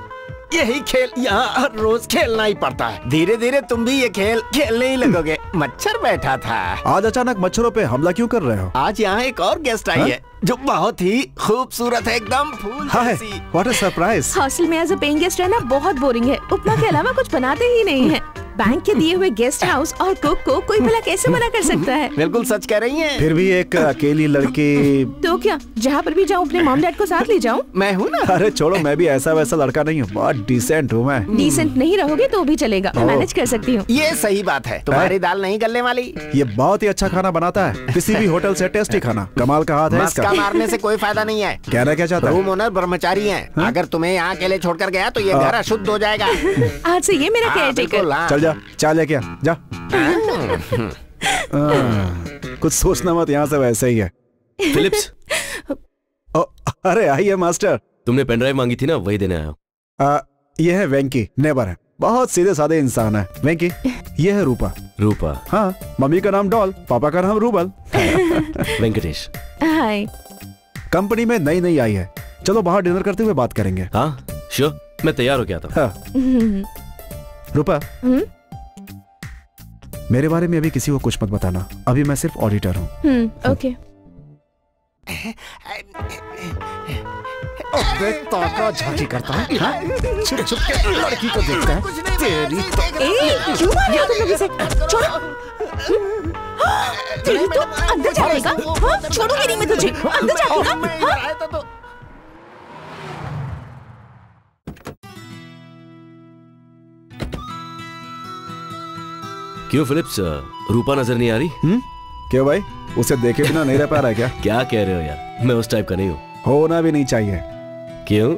यही खेल यहाँ हर रोज खेलना ही पड़ता है। धीरे धीरे तुम भी ये खेल खेलने ही लगोगे। मच्छर बैठा था। आज अचानक मच्छरों पे हमला क्यों कर रहे हो? आज यहाँ एक और गेस्ट आई हाँ? है? जो बहुत ही खूबसूरत है एकदम फूल जैसी। व्हाट अ सरप्राइज़ हॉस्टल में एज अ पेइंग गेस्ट रहना बहुत बोरिंग है। उपमा के अलावा कुछ बनाते ही नहीं है। बैंक के दिए हुए गेस्ट हाउस और कुक को कोई भला कैसे मना कर सकता है? बिल्कुल सच कह रही हैं। फिर भी एक अकेली लड़की तो क्या जहाँ पर भी जाऊँ अपने मॉम डैड को साथ ले जाऊँ? मैं हूँ ना। अरे छोड़ो मैं भी ऐसा वैसा लड़का नहीं हूँ। बहुत डिसेंट हूँ मैं। डिसेंट नहीं रहोगे तो भी चलेगा। मैं मैनेज कर सकती हूँ। ये सही बात है। तुम्हारी दाल नहीं गलने वाली। ये बहुत ही अच्छा खाना बनाता है। किसी भी होटल ऐसी टेस्टी खाना। कमाल का हाथ है इसका। मारने ऐसी कोई फ़ायदा नहीं है। कहना क्या चाहता रूम है ओनर ब्रह्मचारी हैं। अगर तुम्हें यहाँ अकेले छोड़कर गया तो ये हाँ। घर अशुद्ध हो जाएगा। आज ऐसी ये मेरा हाँ, केयर टेकर हाँ। जा चाय लेके आ जा। हाँ, कुछ सोचना मत यहाँ से वैसे ही है। फिलिप्स? ओ, अरे आइए मास्टर। तुमने पेन ड्राइव मांगी थी ना वही देने आया आ, ये है वेंकी नेबर है। बहुत सीधे साधे इंसान है। वेंकी ये है रूपा। रूपा? हाँ मम्मी का नाम डॉल पापा का नाम रूबल। वेंकटेश। हाय। कंपनी में नई नई आई है। चलो बाहर डिनर करते हुए बात करेंगे। हाँ श्योर मैं तैयार हो गया था। हाँ, रूपा। हम्म। मेरे बारे में अभी किसी को कुछ मत बताना। अभी मैं सिर्फ़ ऑडिटर हूँ। हम्म ओके ताका झांकी करता है। हाँ? छुप छुप के लड़की को देखता है। तेरी तो ए क्यों मार रहे हो तुम लोग इसे छोड़ो। तेरी तो अंदर जाएगा हाँ छोड़ूँगी नहीं मैं तुझे अंदर जाएगा हाँ। क्यों फिलिप्स रूपा नज़र नहीं आ रही? हम्म? क्यों भाई? उसे देखे बिना नहीं रह पा रहा है क्या? क्या कह रहे हो यार? मैं उस टाइप का नहीं हूँ। होना भी नहीं चाहिए। क्यों?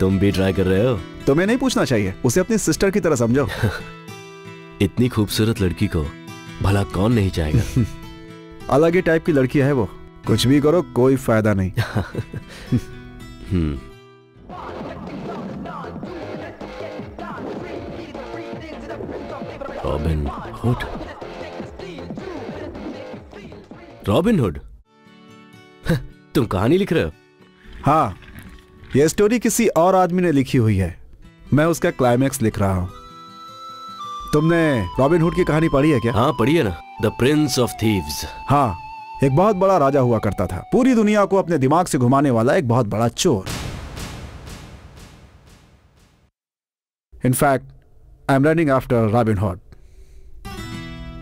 तुम भी ट्राई कर रहे हो। तुम्हें नहीं पूछना चाहिए। उसे अपनी सिस्टर की तरह समझो। इतनी खूबसूरत लड़की को भला कौन नहीं चाहेगा? अलग ही टाइप की लड़की है वो। कुछ भी करो कोई फ़ायदा नहीं। Hmm. Robin Hood Robin Hood तुम कहानी लिख रहे हो? हाँ यह स्टोरी किसी और आदमी ने लिखी हुई है। मैं उसका क्लाइमैक्स लिख रहा हूँ। तुमने रॉबिन हुड की कहानी पढ़ी है क्या? हाँ पढ़ी है ना? द प्रिंस ऑफ़ थीव्स हाँ एक बहुत बड़ा राजा हुआ करता था। पूरी दुनिया को अपने दिमाग से घुमाने वाला एक बहुत बड़ा चोर। In fact I am running after Robin Hood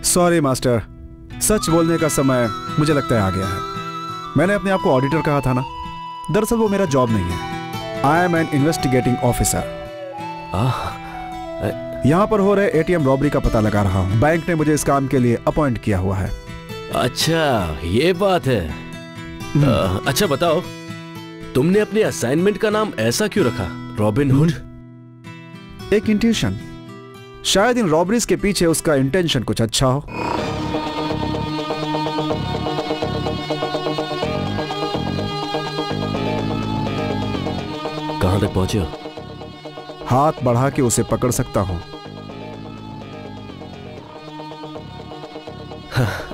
sorry master सच बोलने का समय मुझे लगता है आ गया है। मैंने अपने आप को ऑडिटर कहा था ना? दरअसल वो मेरा जॉब नहीं है। I am an investigating officer यहाँ पर हो रहे एटीएम रॉबरी का पता लगा रहा हूँ। बैंक ने मुझे इस काम के लिए अपॉइंट किया हुआ है। अच्छा ये बात है। अ, अच्छा बताओ। तुमने अपने असाइनमेंट का नाम ऐसा क्यों रखा? रॉबिन हुड एक इंट्यूशन शायद इन रॉबरीज के पीछे उसका इंटेंशन कुछ अच्छा हो। कहाँ तक पहुँचे हो? हाथ बढ़ा के उसे पकड़ सकता हूँ।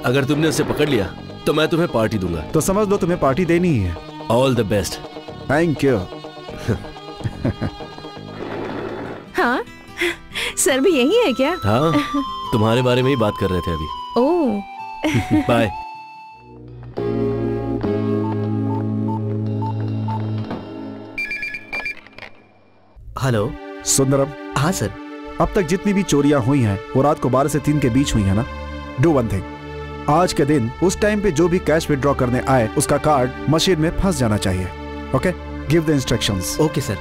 अगर तुमने उसे पकड़ लिया तो मैं तुम्हें पार्टी दूँगा। तो समझ लो तुम्हें पार्टी देनी ही है। All the best thank you हाँ? सर भी यही है क्या? हाँ तुम्हारे बारे में ही बात कर रहे थे अभी। Oh bye hello Sundaram. हाँ सर। अब तक जितनी भी चोरियाँ हुई हैं वो रात को बारह से तीन के बीच हुई है ना? डू वन थिंग आज के दिन उस टाइम पे जो भी कैश विड्रॉ करने आए उसका कार्ड मशीन में फंस जाना चाहिए। Okay give the instructions okay sir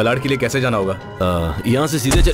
Malad के लिए कैसे जाना होगा? यहाँ से सीधे चल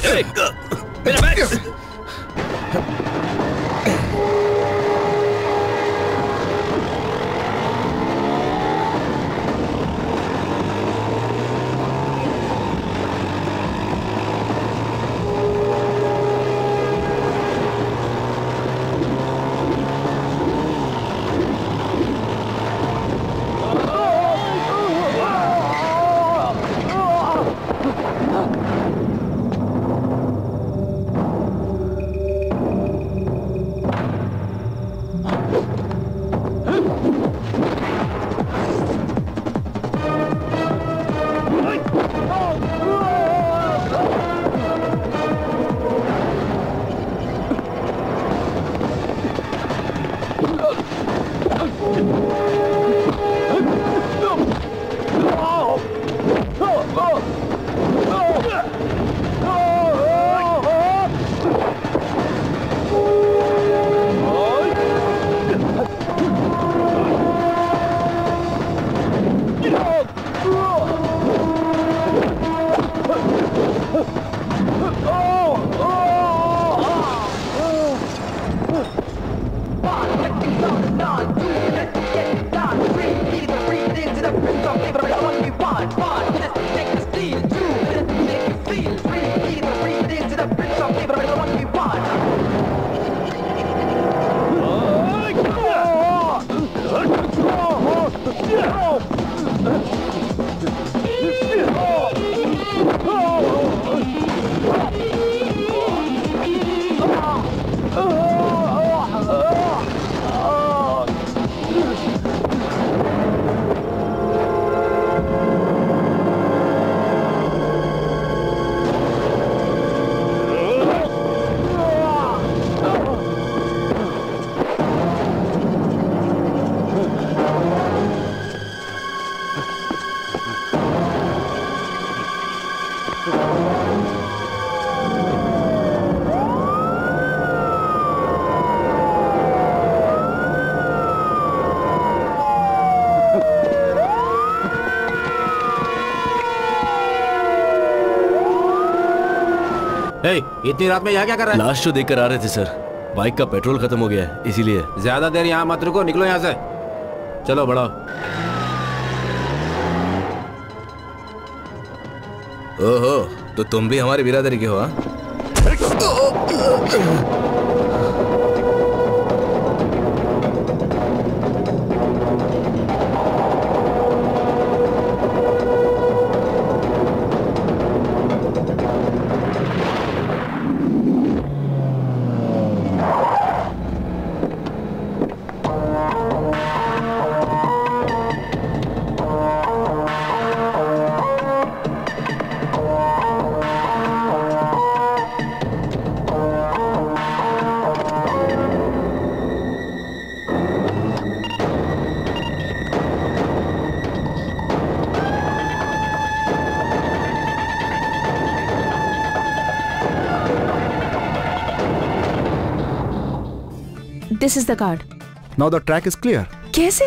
इतनी रात में यहाँ क्या कर रहा है? लास्ट शो देखकर आ रहे थे सर बाइक का पेट्रोल खत्म हो गया है इसीलिए। ज़्यादा देर यहाँ मत रुको निकलो यहाँ से। चलो बढ़ाओ। ओहो तो तुम भी हमारे बिरादरी के हो हाँ? This is the card now the track is clear कैसे?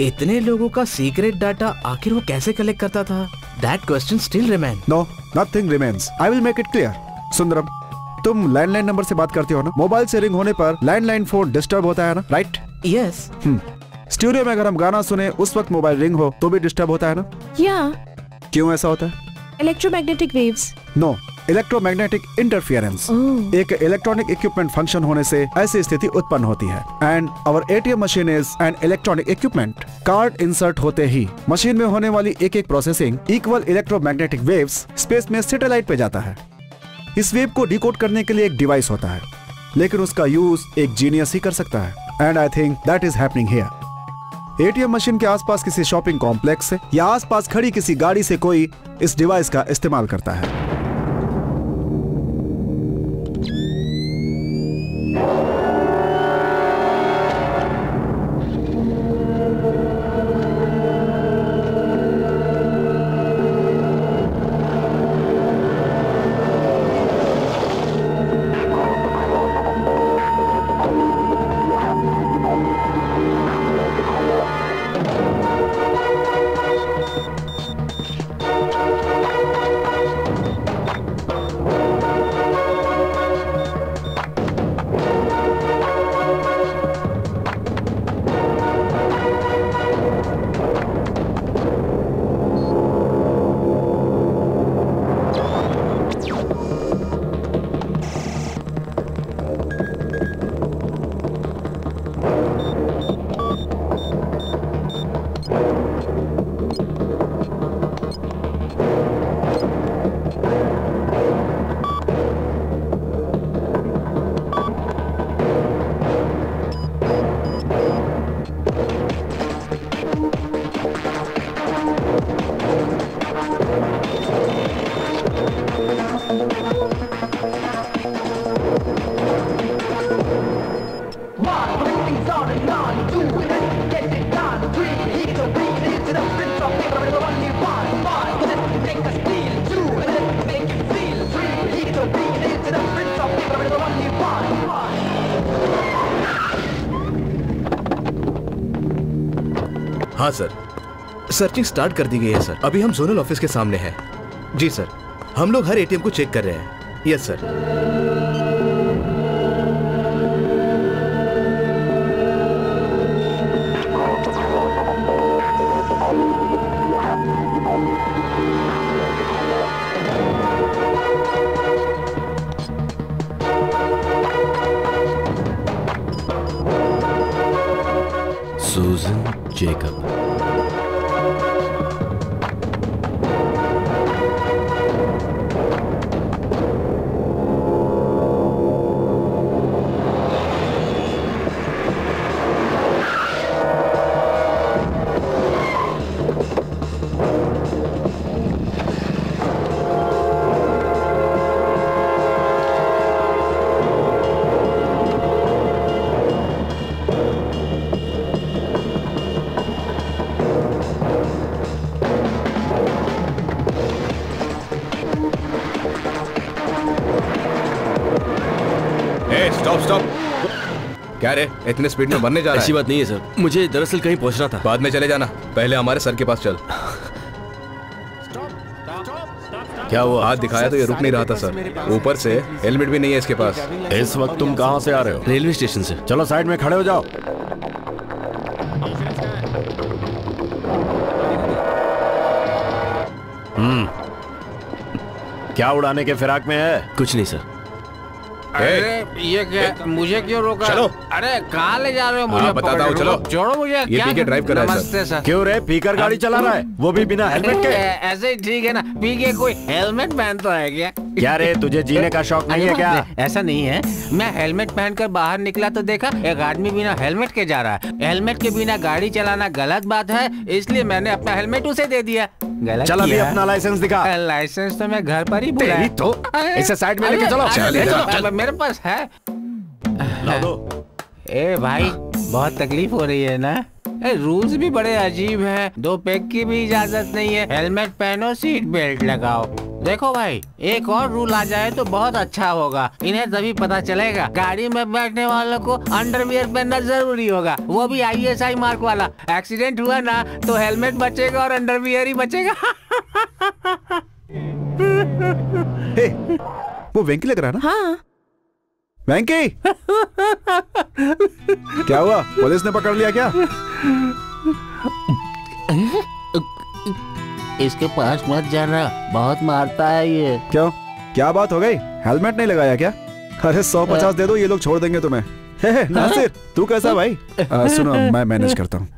इतने लोगों का सीक्रेट डाटा आखिर वो कैसे कलेक्ट करता था? That question still remain no nothing remains I will make it clear Sundaram तुम लैंडलाइन नंबर से बात करते हो ना? मोबाइल से रिंग होने पर लैंडलाइन फ़ोन डिस्टर्ब होता है ना? राइट यस स्टूडियो में अगर हम गाना सुने उस वक्त मोबाइल रिंग हो तो भी डिस्टर्ब होता है ना? या yeah. क्यों ऐसा होता है? Electromagnetic waves no electromagnetic interference एक इलेक्ट्रॉनिक इक्विपमेंट फ़ंक्शन होने से ऐसी स्थिति उत्पन्न होती है। And our ATM machine is an electronic equipment card insert होते ही मशीन में होने वाली एक एक processing equal electromagnetic waves space में सैटेलाइट पे जाता है। इस वेव को डिकोड करने के लिए एक डिवाइस होता है। लेकिन उसका यूज़ एक जीनियस ही कर सकता है। And I think that is happening here ATM machine के आसपास किसी शॉपिंग कॉम्प्लेक्स या आसपास खड़ी किसी गाड़ी से कोई इस डिवाइस का इस्तेमाल करता है। हाँ सर। सर्चिंग स्टार्ट कर दी गई है, सर। अभी हम जोनल ऑफ़िस के सामने हैं। जी, सर। हम लोग हर एटीएम को चेक कर रहे हैं। यस सर Thank जेकब ए क्या रे? इतने स्पीड में बनने जा रहा है। ऐसी बात नहीं है सर। मुझे दरअसल कहीं पहुँचना था। बाद में चले जाना। पहले हमारे सर के पास चल। क्या वो हाथ दिखाया तो ये रुक नहीं रहा था सर? ऊपर से हेलमेट भी नहीं है इसके पास। इस वक्त तुम कहाँ से आ रहे हो? रेलवे स्टेशन से। चलो साइड में खड़े हो जाओ। हम्म। क्या उड़ाने के फिराक में है? कुछ नहीं सर। अरे ये क्या मुझे क्यों रोका? चलो। अरे कहाँ ले जा रहे हो मुझे हाँ, बताता हूँ, चलो। छोड़ो मुझे ये क्या पी के ड्राइव कर रहा है, सर। सर। क्यों रे? पीकर गाड़ी चला रहा है वो भी बिना हेलमेट के। ऐसे ही ठीक है ना पीके कोई हेलमेट पहनता है क्या? क्या रे तुझे जीने का शौक नहीं है क्या? ऐसा नहीं है। मैं हेलमेट पहनकर बाहर निकला तो देखा एक आदमी बिना हेलमेट के जा रहा है। हेलमेट के बिना गाड़ी चलाना गलत बात है इसलिए मैंने अपना हेलमेट उसे दे दिया। गलत चल अभी अपना लाइसेंस दिखा। लाइसेंस तो मैं घर पर ही भूला तो। इसे साइड में लेके चलो। मेरे पास है। ए भाई बहुत तकलीफ़ हो रही है ना? ए रूल्स भी बड़े अजीब हैं। दो पैक की भी इजाज़त नहीं है। हेलमेट पहनो सीट बेल्ट लगाओ। देखो भाई एक और रूल आ जाए तो बहुत अच्छा होगा। इन्हें तभी पता चलेगा। गाड़ी में बैठने वालों को अंडरवियर पहनना ज़रूरी होगा। वो भी आईएसआई मार्क वाला। एक्सीडेंट हुआ ना तो हेलमेट बचेगा और अंडरवियर ही बचेगा। हे, वो वेंकी लग रहा ना हाँ। वेंकी! क्या हुआ? पुलिस ने पकड़ लिया क्या? इसके पास मत जाना बहुत मारता है ये। क्यों? क्या बात हो गई? हेलमेट नहीं लगाया क्या? अरे सौ पचास दे दो ये लोग छोड़ देंगे तुम्हें। हे, हे, नासिर तू कैसा भाई? आ, सुनो मैं मैनेज करता हूँ।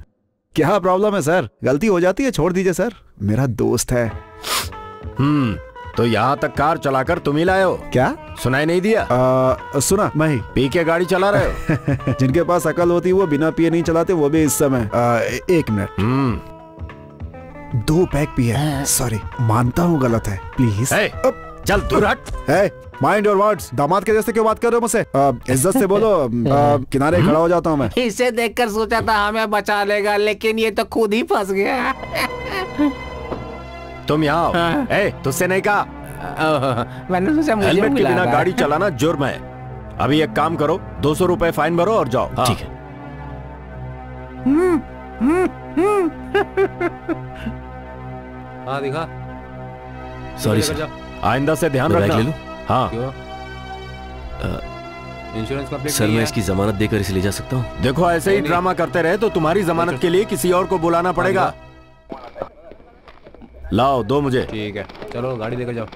क्या प्रॉब्लम है सर? गलती हो जाती है? छोड़ दीजिए सर। मेरा दोस्त है। हम्म तो यहाँ तक कार चलाकर तुम ही लाए हो। क्या? सुनाई नहीं दिया? आ, सुना मैं ही। पी के गाड़ी चला रहे हो? जिनके पास अकल होती है वो बिना पिए नहीं चलाते वो भी इस समय। आ, एक मिनट। हम्म। दो पैक पिए सॉरी मानता हूँ गलत है। प्लीज़ हे, चल दूर हट माइंड योर वर्ड्स दामाद के जैसे क्यों बात कर रहे हो मुझसे? इज़्ज़त से बोलो। आ, किनारे खड़ा हो जाता हूँ मैं। इसे देखकर सोचा था हमें बचा लेगा लेकिन ये तो खुद ही फंस गया। तुम यहाँ आओ। हाँ। ए, तुझसे नहीं कहा। मैंने सोचा मुझे हेलमेट के बिना गाड़ी चलाना जुर्म है। अभी एक काम करो दो सौ रूपए फाइन भरो और जाओ। हाँ। ठीक है। हाँ दिखा। सॉरी सर आइंदा से ध्यान बैग ले लूँ? हाँ। इंश्योरेंस कंप्लीट सर मैं इसकी जमानत देकर इसे ले जा सकता हूँ? देखो ऐसे ही ड्रामा करते रहे तो तुम्हारी जमानत के लिए किसी और को बुलाना पड़ेगा। लाओ दो मुझे। ठीक है। चलो गाड़ी लेकर जाओ।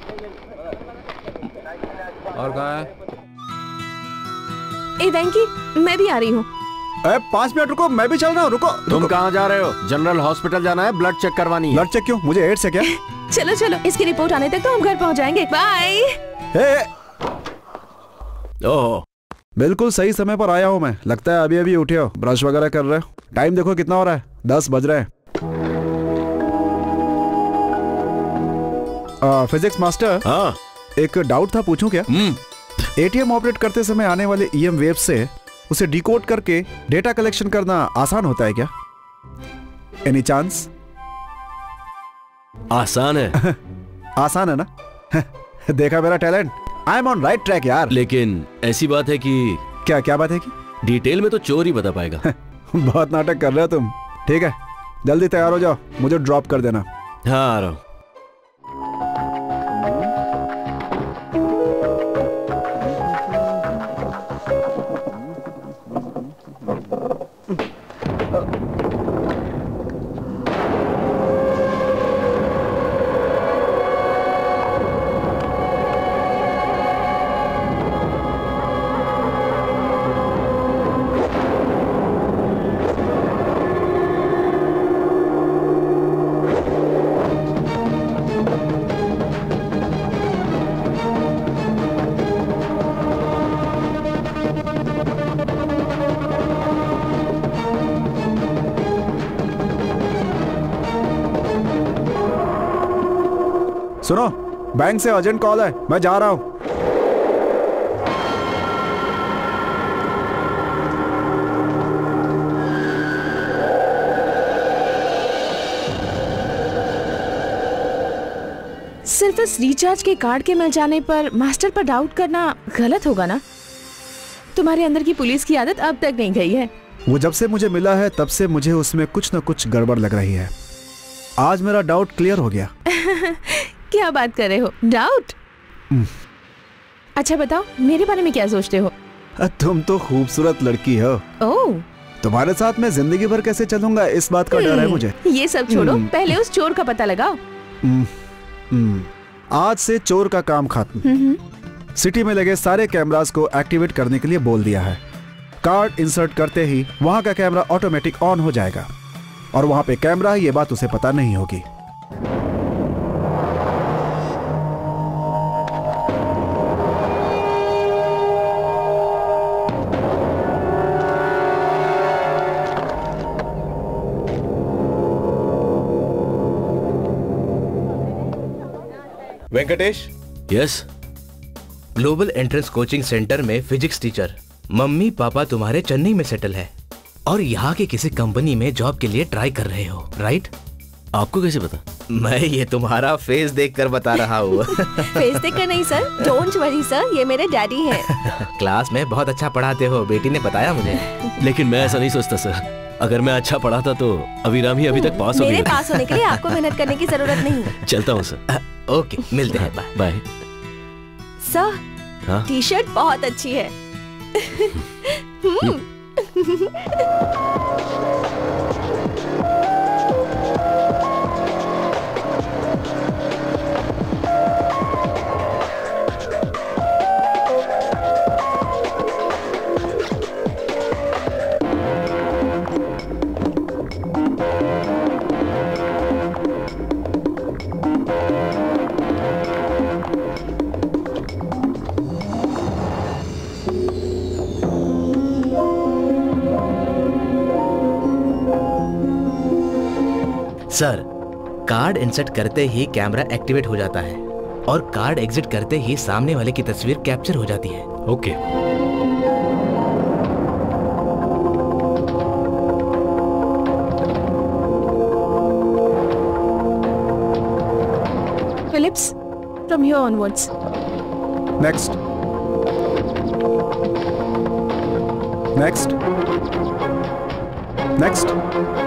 और कहा है? ए वेंकी मैं भी आ रही हूँ। ए, पाँच मिनट रुको मैं भी चल रहा हूँ रुको। तुम कहाँ जा रहे हो? जनरल हॉस्पिटल जाना है ब्लड चेक करवानी ब्लड चेक क्यों? मुझे एड्स है क्या? चलो चलो इसकी रिपोर्ट आने तक तो हम घर पहुँच जाएँगे। बाय। ओह। बिल्कुल सही समय पर आया हूँ मैं। लगता है अभी अभी उठे हो। ब्रश वगैरह कर रहे हो। टाइम देखो कितना हो रहा है। दस बज रहे हैं। फिजिक्स मास्टर हाँ। एक डाउट था पूछूँ क्या? हम्म। एटीएम ऑपरेट करते समय आने वाले ईएम वेव से उसे डिकोड करके डेटा कलेक्शन करना आसान होता है क्या? एनी चांस आसान है। आसान है ना? देखा मेरा talent. I am on right track यार। लेकिन ऐसी बात है कि क्या क्या बात है कि? डिटेल में तो चोर ही बता पाएगा। बहुत नाटक कर रहे हो तुम। ठीक है जल्दी तैयार हो जाओ। मुझे ड्रॉप कर देना। हाँ आ रहा हूँ। सुनो बैंक से अर्जेंट कॉल है मैं जा रहा हूँ। सिर्फ़ इस रिचार्ज के कार्ड के मिल जाने पर मास्टर पर डाउट करना गलत होगा ना? तुम्हारे अंदर की पुलिस की आदत अब तक नहीं गई है। वो जब से मुझे मिला है तब से मुझे उसमें कुछ न कुछ गड़बड़ लग रही है। आज मेरा डाउट क्लियर हो गया। क्या बात कर रहे हो? डाउट अच्छा बताओ मेरे बारे में क्या सोचते हो? तुम तो खूबसूरत लड़की हो। ओह। तुम्हारे साथ मैं ज़िंदगी भर कैसे चलूँगा? इस बात का डर है मुझे। ये सब छोड़ो हम्म। पहले उस चोर का पता लगाओ। आज से चोर का काम खत्म। सिटी में लगे सारे कैमरास को एक्टिवेट करने के लिए बोल दिया है। कार्ड इंसर्ट करते ही वहाँ का कैमरा ऑटोमेटिक ऑन हो जाएगा। और वहाँ पे कैमरा है ये बात उसे पता नहीं होगी। Venkatesh? Yes global entrance coaching centre में फिजिक्स टीचर मम्मी पापा तुम्हारे चेन्नई में सेटल है। और यहाँ की किसी कंपनी में जॉब के लिए ट्राई कर रहे हो राइट आपको कैसे पता? मैं ये तुम्हारा फेस देख कर बता रहा हूँ। फेस देखकर नहीं सर डोंट वरी सर ये मेरे डैडी हैं। क्लास में बहुत अच्छा पढ़ाते हो बेटी ने बताया मुझे। लेकिन मैं ऐसा नहीं सोचता सर अगर मैं अच्छा पढ़ाता तो अविराम ही अभी तक पास हो मेरे पास होने के लिए आपको मेहनत करने की ज़रूरत नहीं। चलता हूँ सर ओके मिलते हैं बाय बाय सर हाँ? टी शर्ट बहुत अच्छी है. सर कार्ड इंसर्ट करते ही कैमरा एक्टिवेट हो जाता है और कार्ड एग्जिट करते ही सामने वाले की तस्वीर कैप्चर हो जाती है। Okay Phillips from here onwards next next next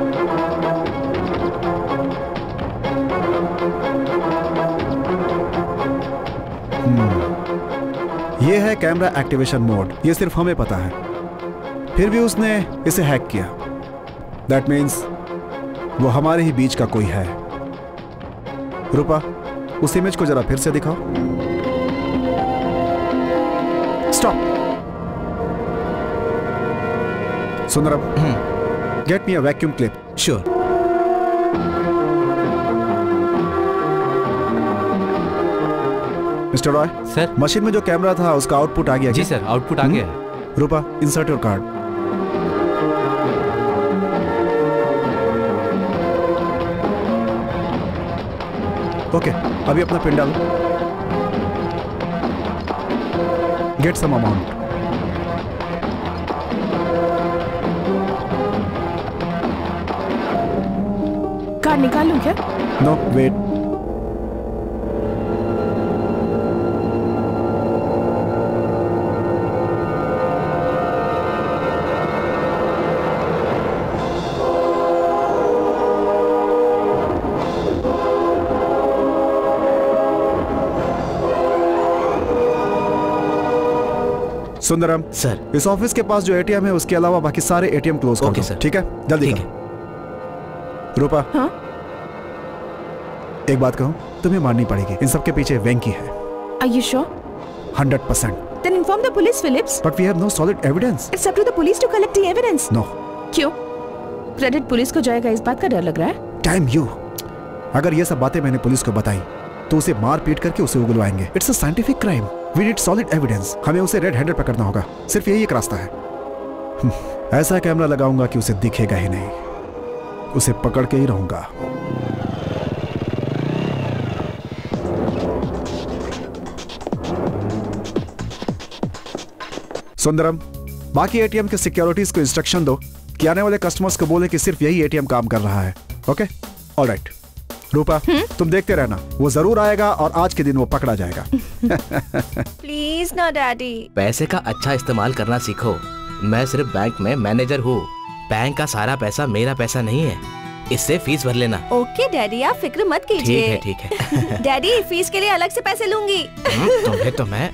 ये है कैमरा एक्टिवेशन मोड ये सिर्फ़ हमें पता है। फिर भी उसने इसे हैक किया। दैट मीन्स वो हमारे ही बीच का कोई है। रूपा उस इमेज को जरा फिर से दिखाओ। Stop Sundaram get me a vacuum clip sure mister Roy? Sir. Machine में जो कैमरा था उसका आउटपुट आ गया जी क्या? सर आउटपुट आ गया। है हम्म? Rupa insert your card okay अभी अपना पिन डालो। गेट सम अमाउंट कार्ड निकाल लूँ क्या? No wait Sundaram sir. इस ऑफ़िस के पास जो एटीएम है उसके अलावा बाकी सारे एटीएम क्लोज ओके, सर। ठीक है? जल्दी ठीक करो। रूपा। हाँ? एक बात कहूँ तुम्हें माननी पड़ेगी। इन सब के पीछे वेंकी है। Are you sure hundred percent. Then inform the police Phillips but we have no solid evidence it's up to the police to collect the evidence no क्यों? क्रेडिट पुलिस को जाएगा इस बात का डर लग रहा है। टाइम यू अगर ये सब बातें मैंने पुलिस को बताई तो उसे मार पीट करके उसे उगलवाएँगे। It's a scientific crime we need solid evidence हमें उसे रेड हैंडेड पकड़ना होगा। सिर्फ़ यही एक रास्ता है। ऐसा कैमरा लगाऊँगा कि उसे दिखेगा ही नहीं। उसे पकड़ के ही रहूँगा। सुंदरम, बाकी एटीएम के सिक्योरिटीज को इंस्ट्रक्शन दो। कि आने वाले कस्टमर्स को बोले कि सिर्फ़ यही एटीएम काम कर रहा है। ओके ऑलराइट रूपा तुम देखते रहना। वो ज़रूर आएगा और आज के दिन वो पकड़ा जाएगा। प्लीज़ ना डैडी पैसे का अच्छा इस्तेमाल करना सीखो। मैं सिर्फ़ बैंक में मैनेजर हूँ। बैंक का सारा पैसा मेरा पैसा नहीं है। इससे फ़ीस भर लेना। ओके डैडी आप फ़िक्र मत ठीक कीजिए है ठीक है। डैडी फ़ीस के लिए अलग से पैसे लूँगी। हम्म, तुम्हें तो मैं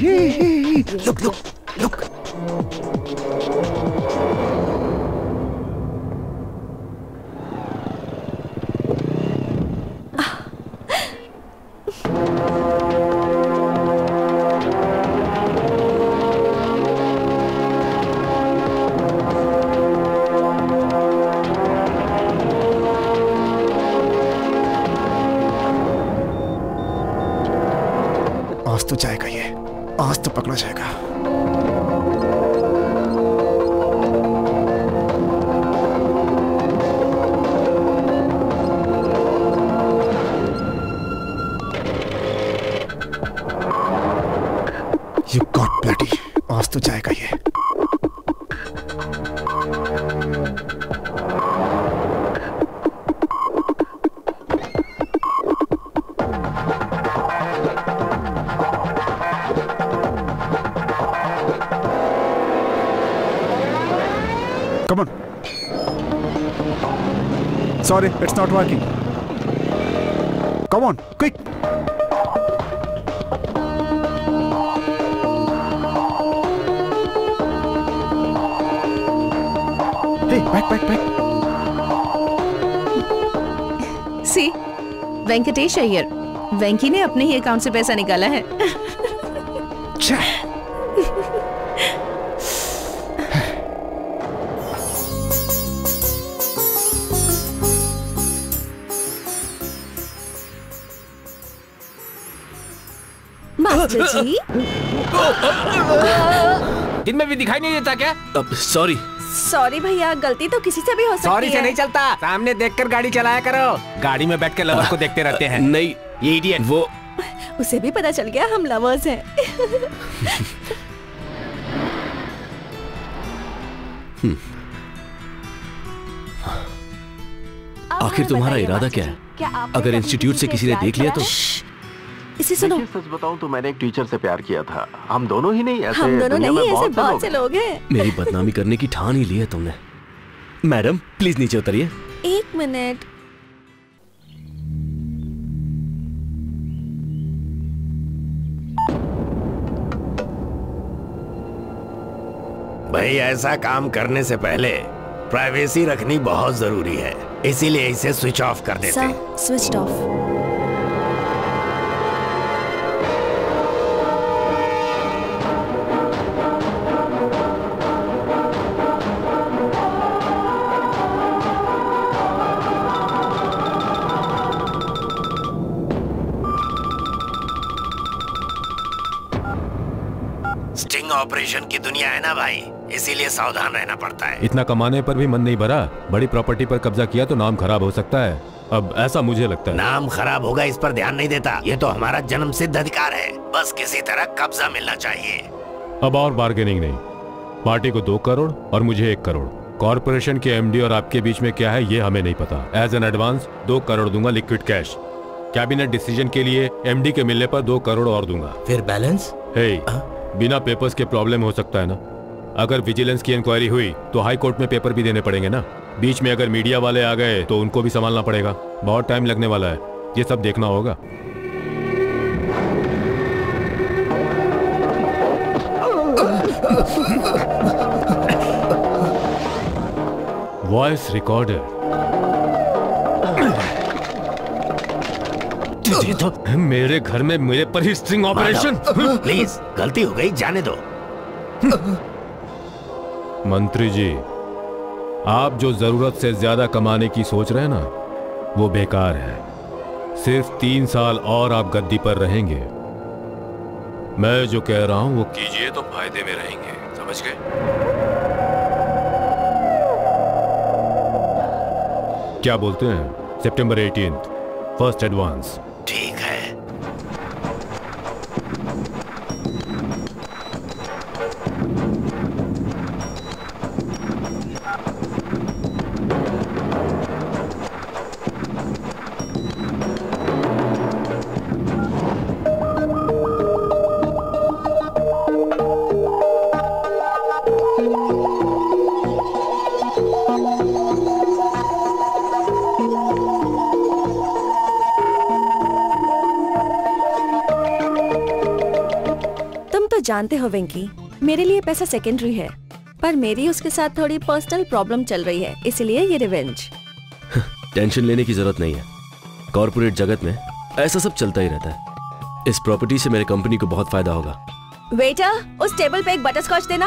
look, look, Sorry, it's not working. Come on, quick. Hey, back, back, back. सी वेंकटेश अय्यर वेंकी ने अपने ही अकाउंट से पैसा निकाला है जी दिन में भी दिखाई नहीं देता क्या? अब सॉरी सॉरी भैया गलती तो किसी से भी हो सकती सॉरी से नहीं चलता। सामने देखकर गाड़ी चलाया करो। गाड़ी में बैठ के लवर को देखते रहते हैं। नहीं ये इडियट वो उसे भी पता चल गया हम लवर्स हैं। आखिर तुम्हारा इरादा क्या है? क्या अगर इंस्टीट्यूट से किसी ने देख लिया तो इसे सुनो सच बताऊँ तो मैंने एक टीचर से प्यार किया था। हम दोनों ही नहीं ऐसे हम दोनों नहीं ऐसे बहुत से लोग हैं। मेरी बदनामी करने की ठान ही ली है तुमने। मैडम प्लीज़ नीचे उतरिए। एक मिनट। भाई ऐसा काम करने से पहले प्राइवेसी रखनी बहुत ज़रूरी है। इसीलिए इसे स्विच ऑफ़ कर देते हैं। स्विच ऑफ़ ऑपरेशन की दुनिया है ना भाई? इसीलिए सावधान रहना पड़ता है। इतना कमाने पर भी मन नहीं भरा? बड़ी प्रॉपर्टी पर कब्जा किया तो नाम खराब हो सकता है। अब ऐसा मुझे लगता है। नाम खराब होगा इस पर ध्यान नहीं देता। ये तो हमारा जन्म सिद्ध अधिकार है। बस किसी तरह कब्जा मिलना चाहिए। अब और बार्गेनिंग नहीं। पार्टी को दो करोड़ और मुझे एक करोड़। कॉरपोरेशन के एमडी और आपके बीच में क्या है ये हमें नहीं पता। एज एन एडवांस दो करोड़ दूँगा लिक्विड कैश कैबिनेट डिसीज़न के लिए एमडी के मिलने पर दो करोड़ और दूँगा। फिर बैलेंस हे। बिना पेपर्स के प्रॉब्लम हो सकता है ना? अगर विजिलेंस की इंक्वायरी हुई तो हाई कोर्ट में पेपर भी देने पड़ेंगे ना? बीच में अगर मीडिया वाले आ गए तो उनको भी संभालना पड़ेगा। बहुत टाइम लगने वाला है। ये सब देखना होगा। वॉइस रिकॉर्डर मेरे घर में मेरे पर ही स्ट्रिंग ऑपरेशन प्लीज़ गलती हो गई जाने दो। मंत्री जी आप जो ज़रूरत से ज़्यादा कमाने की सोच रहे हैं ना वो बेकार है। सिर्फ़ तीन साल और आप गद्दी पर रहेंगे। मैं जो कह रहा हूँ वो कीजिए तो फ़ायदे में रहेंगे। समझ गए? क्या बोलते हैं? सितंबर 18 फ़र्स्ट एडवांस जानते हो वेंकी? मेरे लिए पैसा सेकेंडरी है पर मेरी उसके साथ थोड़ी पर्सनल प्रॉब्लम चल रही है इसलिए ये रिवेंज टेंशन लेने की ज़रूरत नहीं है। कॉर्पोरेट जगत में ऐसा सब चलता ही रहता है। इस प्रॉपर्टी से मेरे कंपनी को बहुत फ़ायदा होगा। वेटर उस टेबल पे एक बटर स्कॉच देना।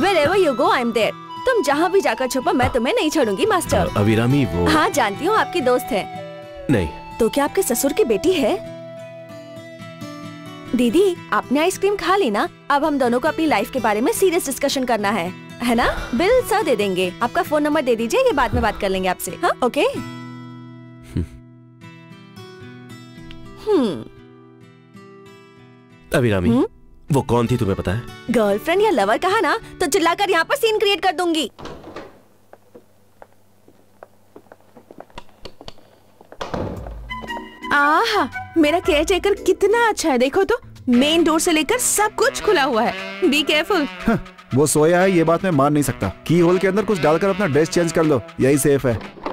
Wherever you go I am there तुम जहाँ भी जाकर छुपो मैं तुम्हें नहीं छोड़ूँगी मास्टर अभिरामी वो हाँ जानती हूँ आपकी दोस्त है। नहीं। तो क्या आपके ससुर की बेटी है? दीदी आपने आइसक्रीम खा ली ना? अब हम दोनों को अपनी लाइफ के बारे में सीरियस डिस्कशन करना है। है ना? बिल सर दे देंगे। आपका फ़ोन नंबर दे दीजिए ये बाद में बात कर लेंगे आपसे। हाँ ओके हम्म अभिरामी हम्म? वो कौन थी तुम्हें पता है? गर्लफ्रेंड या लवर कहा ना तो चिल्लाकर यहाँ पर सीन क्रिएट कर दूँगी। आहा, मेरा केयर टेकर कितना अच्छा है, देखो तो। मेन डोर से लेकर सब कुछ खुला हुआ है। बी केयरफुल वो सोया है, ये बात मैं मान नहीं सकता। की होल के अंदर कुछ डालकर अपना ड्रेस चेंज कर लो, यही सेफ़ है।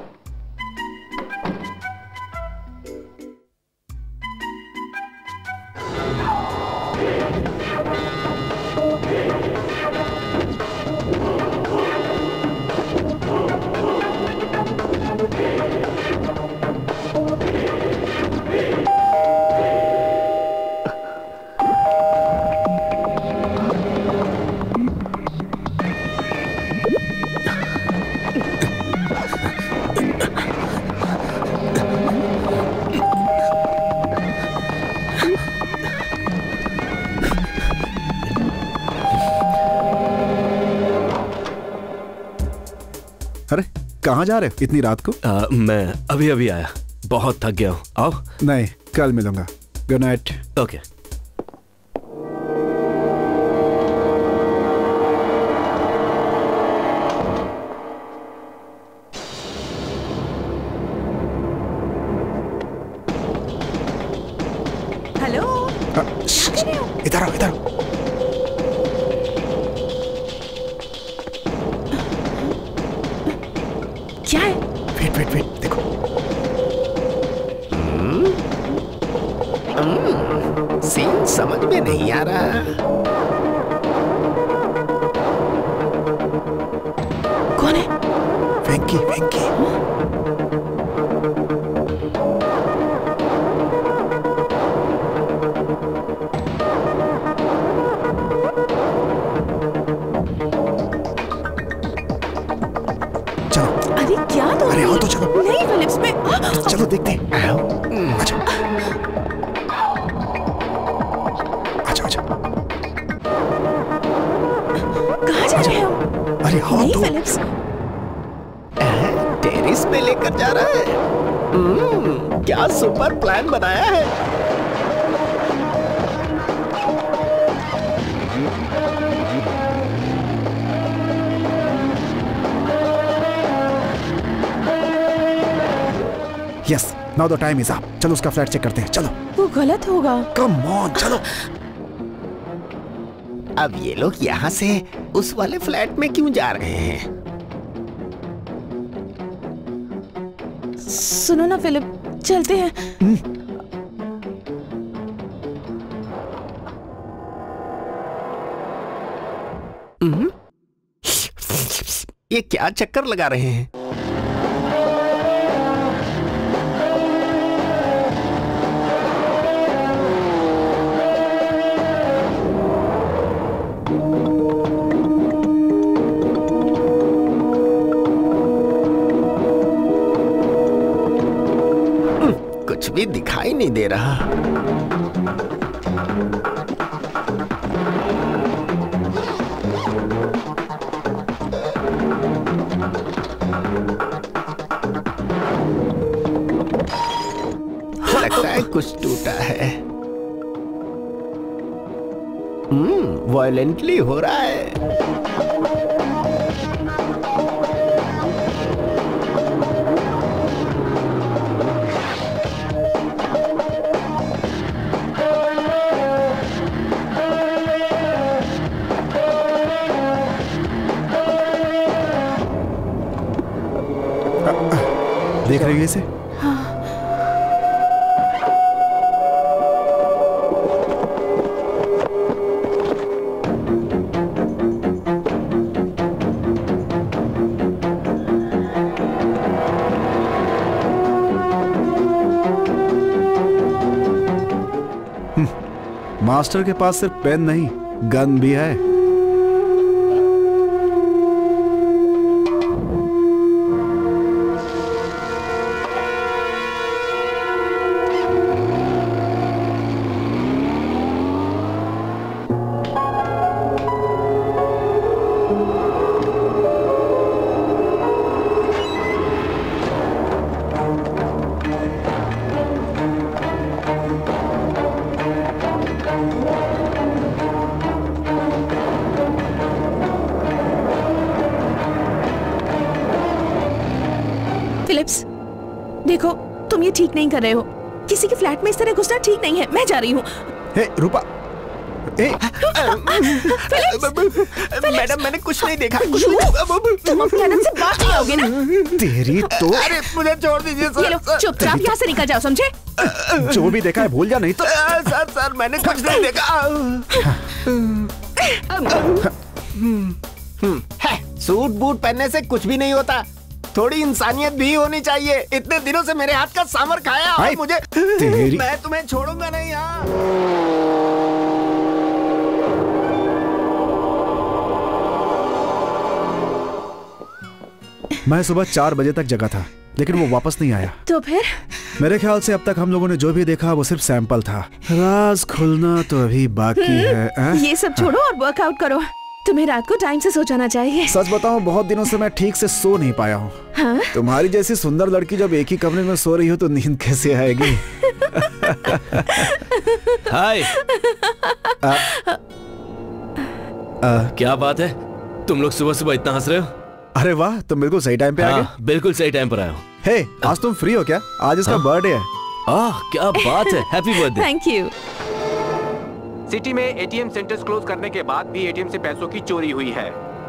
कहाँ जा रहे हो? इतनी रात को? आ, मैं अभी अभी आया। बहुत थक गया हूँ। आओ। नहीं कल मिलूँगा। Good night okay the time is up चलो उसका फ्लैट चेक करते हैं। चलो। वो गलत होगा। कम ऑन चलो। अब ये लोग यहाँ से उस वाले फ्लैट में क्यों जा रहे हैं? सुनो ना फिलिप चलते हैं। ये क्या चक्कर लगा रहे हैं? भी दिखाई नहीं दे रहा। लगता है कुछ टूटा है। हम्म वायलेंटली हो रहा है। देख रही हो इसे? हम्म, मास्टर के पास सिर्फ़ पेन नहीं गन भी है। कर रहे हो। किसी के फ्लैट में इस तरह घुसना ठीक नहीं है। मैं जा रही हूँ। रूपा। मैडम मैंने कुछ नहीं देखा। कुछ तुम से बात नहीं आओगे ना? तेरी तो अरे मुझे छोड़ दीजिए सर। चुपचाप यहाँ से निकल जाओ समझे? जो भी देखा है भूल जा नहीं तो सर सर सर मैंने कुछ नहीं देखा। सूट बूट पहनने से कुछ भी नहीं होता। थोड़ी इंसानियत भी होनी चाहिए। इतने दिनों से मेरे हाथ का सांवर खाया और मुझे। तेरी- मैं तुम्हें छोड़ूँगा नहीं यहाँ मैं सुबह चार बजे तक जगा था लेकिन वो वापस नहीं आया। तो फिर? मेरे ख्याल से अब तक हम लोगों ने जो भी देखा वो सिर्फ़ सैंपल था। राज खुलना तो अभी बाकी है हैं? ये सब छोड़ो और वर्कआउट करो। तुम्हें रात को टाइम से सो जाना चाहिए। सच बताओ बहुत दिनों से मैं ठीक से सो नहीं पाया हूँ। हाँ? तुम्हारी जैसी सुंदर लड़की जब एक ही कमरे में सो रही हो तो नींद कैसे आएगी? हाय। क्या बात है? तुम लोग सुबह सुबह इतना हंस रहे हो? अरे वाह तुम बिल्कुल सही टाइम पे आ गए। हाँ, बिल्कुल सही टाइम पर आया हूँ। हे आज तुम फ्री हो क्या? आज इसका हाँ। बर्थडे है। आह क्या बात है। Happy birthday thank you city में एटीएम सेंटर्स क्लोज करने के बाद भी एटीएम से पैसों की चोरी हुई है।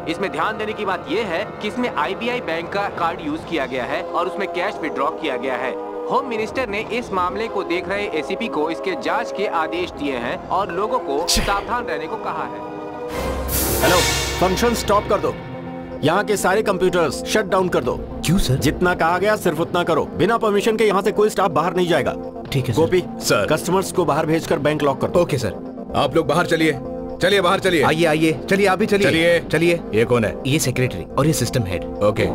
इसमें ध्यान देने की बात यह है कि इसमें आईबीआई बैंक का कार्ड यूज़ किया गया है और उसमें कैश विड्रॉ किया गया है। होम मिनिस्टर ने इस मामले को देख रहे एसीपी को इसके जाँच के आदेश दिए हैं और लोगों को सावधान रहने को कहा है। हेलो फ़ंक्शन स्टॉप कर दो। यहाँ के सारे कंप्यूटर्स शट डाउन कर दो। क्यों सर? जितना कहा गया सिर्फ़ उतना करो। बिना परमिशन के यहाँ से कोई स्टाफ बाहर नहीं जाएगा। ठीक है गोपी सर। कस्टमर्स को बाहर भेजकर बैंक लॉक कर दो। ओके सर आप लोग बाहर चलिए। चलिए बाहर चलिए। आइए आइए। चलिए आप भी चलिए। चलिए। चलिए। ये कौन है? ये सेक्रेटरी और ये सिस्टम हेड ओके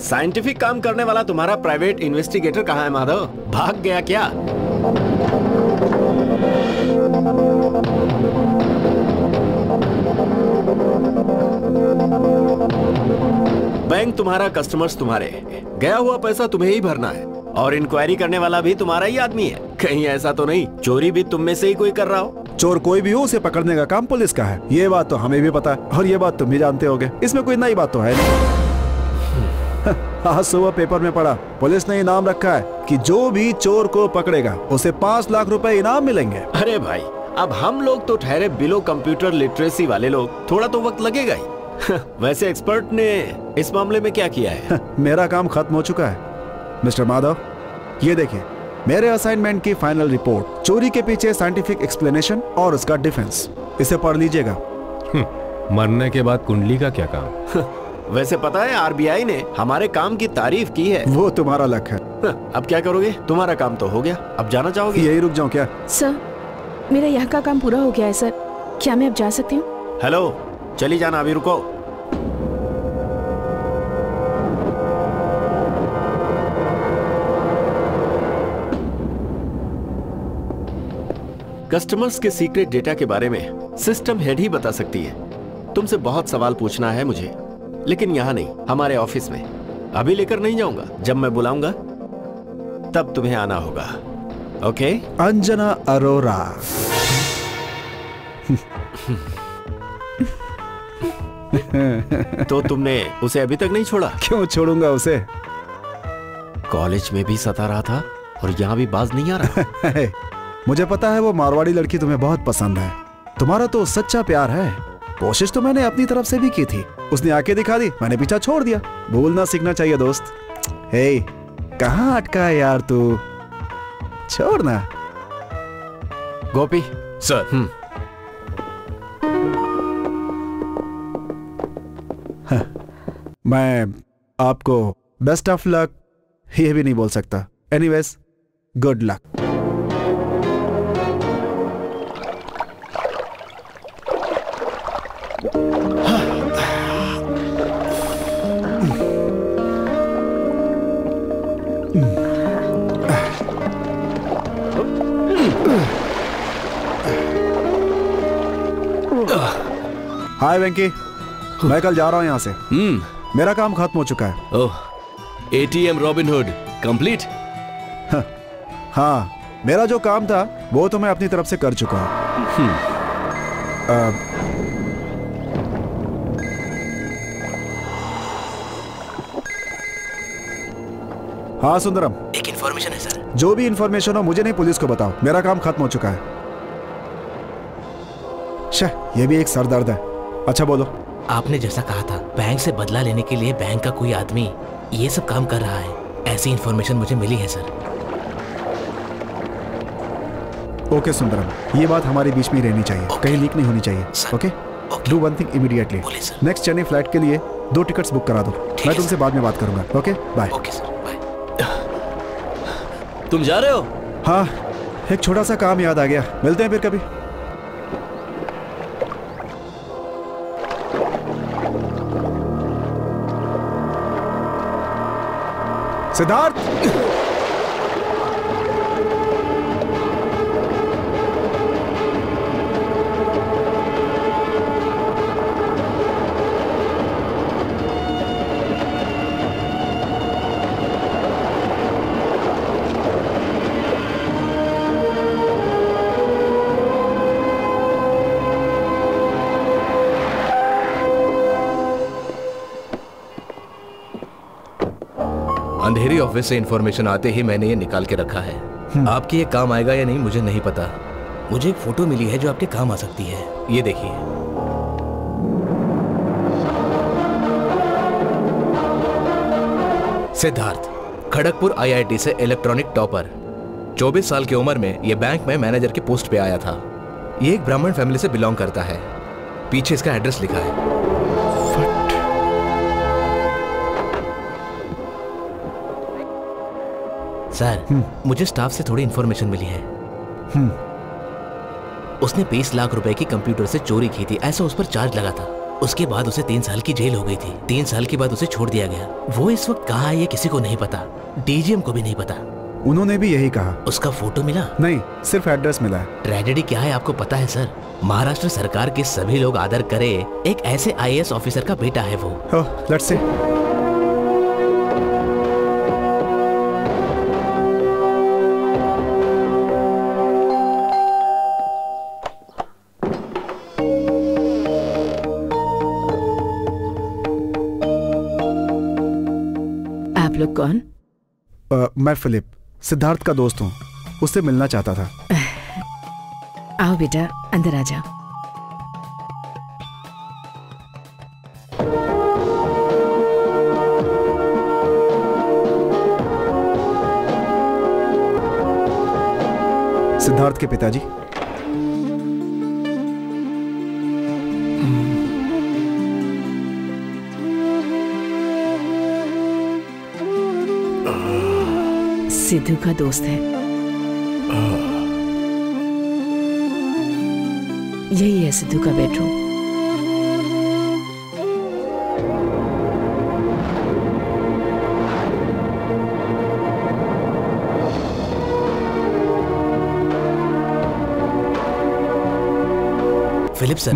साइंटिफिक काम करने वाला तुम्हारा प्राइवेट इन्वेस्टिगेटर कहाँ है माधव? भाग गया क्या? बैंक तुम्हारा कस्टमर्स तुम्हारे। गया हुआ पैसा तुम्हें ही भरना है। और इंक्वायरी करने वाला भी तुम्हारा ही आदमी है। कहीं ऐसा तो नहीं चोरी भी तुम में से ही कोई कर रहा हो। चोर कोई भी हो उसे पकड़ने का काम पुलिस का है। ये बात तो हमें भी पता है और ये बात तुम भी जानते होगे। इसमें कोई नई बात तो है नहीं। आज सुबह पेपर में पढ़ा पुलिस ने इनाम रखा है कि जो भी चोर को पकड़ेगा उसे पाँच लाख रुपए इनाम मिलेंगे। अरे भाई अब हम लोग तो ठहरे बिलो कंप्यूटर लिटरेसी वाले लोग थोड़ा तो वक्त लगेगा ही। वैसे एक्सपर्ट ने इस मामले में क्या किया है? मेरा काम खत्म हो चुका है। मिस्टर माधव ये देखिए मेरे असाइनमेंट की फाइनल रिपोर्ट चोरी के पीछे साइंटिफिक एक्सप्लेनेशन और उसका डिफेंस इसे पढ़ लीजिएगा। मरने के बाद कुंडली का क्या काम? वैसे पता है आरबीआई ने हमारे काम की तारीफ़ की है। वो तुम्हारा लक है। अब क्या करोगे? तुम्हारा काम तो हो गया। अब जाना चाहोगे? यही रुक जाओ क्या? सर मेरा यहाँ का काम पूरा हो गया है सर। क्या मैं अब जा सकती हूँ? हेलो चली जाना अभी रुको। कस्टमर्स के सीक्रेट डेटा के बारे में सिस्टम हेड ही बता सकती है। तुमसे बहुत सवाल पूछना है मुझे लेकिन यहाँ नहीं हमारे ऑफ़िस में। अभी लेकर नहीं जाऊँगा जब मैं बुलाऊँगा तब तुम्हें आना होगा। ओके अंजना अरोरा। तो तुमने उसे अभी तक नहीं छोड़ा? क्यों छोड़ूँगा उसे? कॉलेज में भी सता रहा था और यहाँ भी बाज नहीं आ रहा। मुझे पता है वो मारवाड़ी लड़की तुम्हें बहुत पसंद है। तुम्हारा तो सच्चा प्यार है। कोशिश तो मैंने अपनी तरफ़ से भी की थी। उसने आके दिखा दी मैंने पीछा छोड़ दिया। भूलना सीखना चाहिए दोस्त। हे कहाँ अटका है यार तू? छोड़ना गोपी सर। मैं आपको बेस्ट ऑफ़ लक ये भी नहीं बोल सकता। Anyways good luck hi Venky. मैं कल जा रहा हूँ यहाँ से। हम्म। मेरा काम खत्म हो चुका है। Oh ATM Robin Hood complete हाँ मेरा जो काम था वो तो मैं अपनी तरफ़ से कर चुका हूँ। हाँ सुंदरम। एक इन्फॉर्मेशन है सर जो भी इंफॉर्मेशन हो मुझे नहीं पुलिस को बताओ। मेरा काम खत्म हो चुका है। शह ये भी एक सरदर्द है। अच्छा बोलो। आपने जैसा कहा था बैंक से बदला लेने के लिए बैंक का कोई आदमी ये सब काम कर रहा है। ऐसी इन्फॉर्मेशन मुझे मिली है सर ओके सुंदरम ये बात हमारे बीच में रहनी चाहिए। कहीं लीक नहीं होनी चाहिए okay do one thing immediately next Chennai flight के लिए दो टिकट्स बुक करा दो। मैं तुमसे बाद में बात करूँगा okay bye okay sir bye तुम जा रहे हो? हाँ एक छोटा सा काम याद आ गया। मिलते हैं फिर कभी। सिद्धार्थ। ऑफ़िस से इन्फॉर्मेशन आते ही मैंने ये निकाल के रखा है। आपके ये काम आएगा या नहीं मुझे नहीं पता। मुझे एक फ़ोटो मिली है जो आपके काम आ सकती है। ये देखिए। सिद्धार्थ खड़गपुर आईआईटी से इलेक्ट्रॉनिक टॉपर 24 साल की उम्र में ये बैंक में मैनेजर के पोस्ट पे आया था। ये एक ब्राह्मण फैमिली से बिलोंग करता है। पीछे इसका एड्रेस लिखा है। सर मुझे स्टाफ से थोड़ी इन्फॉर्मेशन मिली है। उसने 20 लाख रुपए की कंप्यूटर से चोरी की थी ऐसा उस पर चार्ज लगा था। उसके बाद उसे तीन साल की जेल हो गई थी। तीन साल के बाद उसे छोड़ दिया गया। वो इस वक्त कहाँ है ये किसी को नहीं पता। डीजीएम को भी नहीं पता। उन्होंने भी यही कहा। उसका फ़ोटो मिला? नहीं सिर्फ़ एड्रेस मिला है। ट्रेजेडी क्या है आपको पता है सर? महाराष्ट्र सरकार के सभी लोग आदर करे एक ऐसे आईएएस ऑफिसर का बेटा है वो। लेट्स से अ, मैं फिलिप सिद्धार्थ का दोस्त हूँ। उससे मिलना चाहता था। आओ बेटा अंदर आ जाओ। सिद्धार्थ के पिताजी। सिद्धू का दोस्त है। यही है सिद्धू का बेडरूम फिलिप सर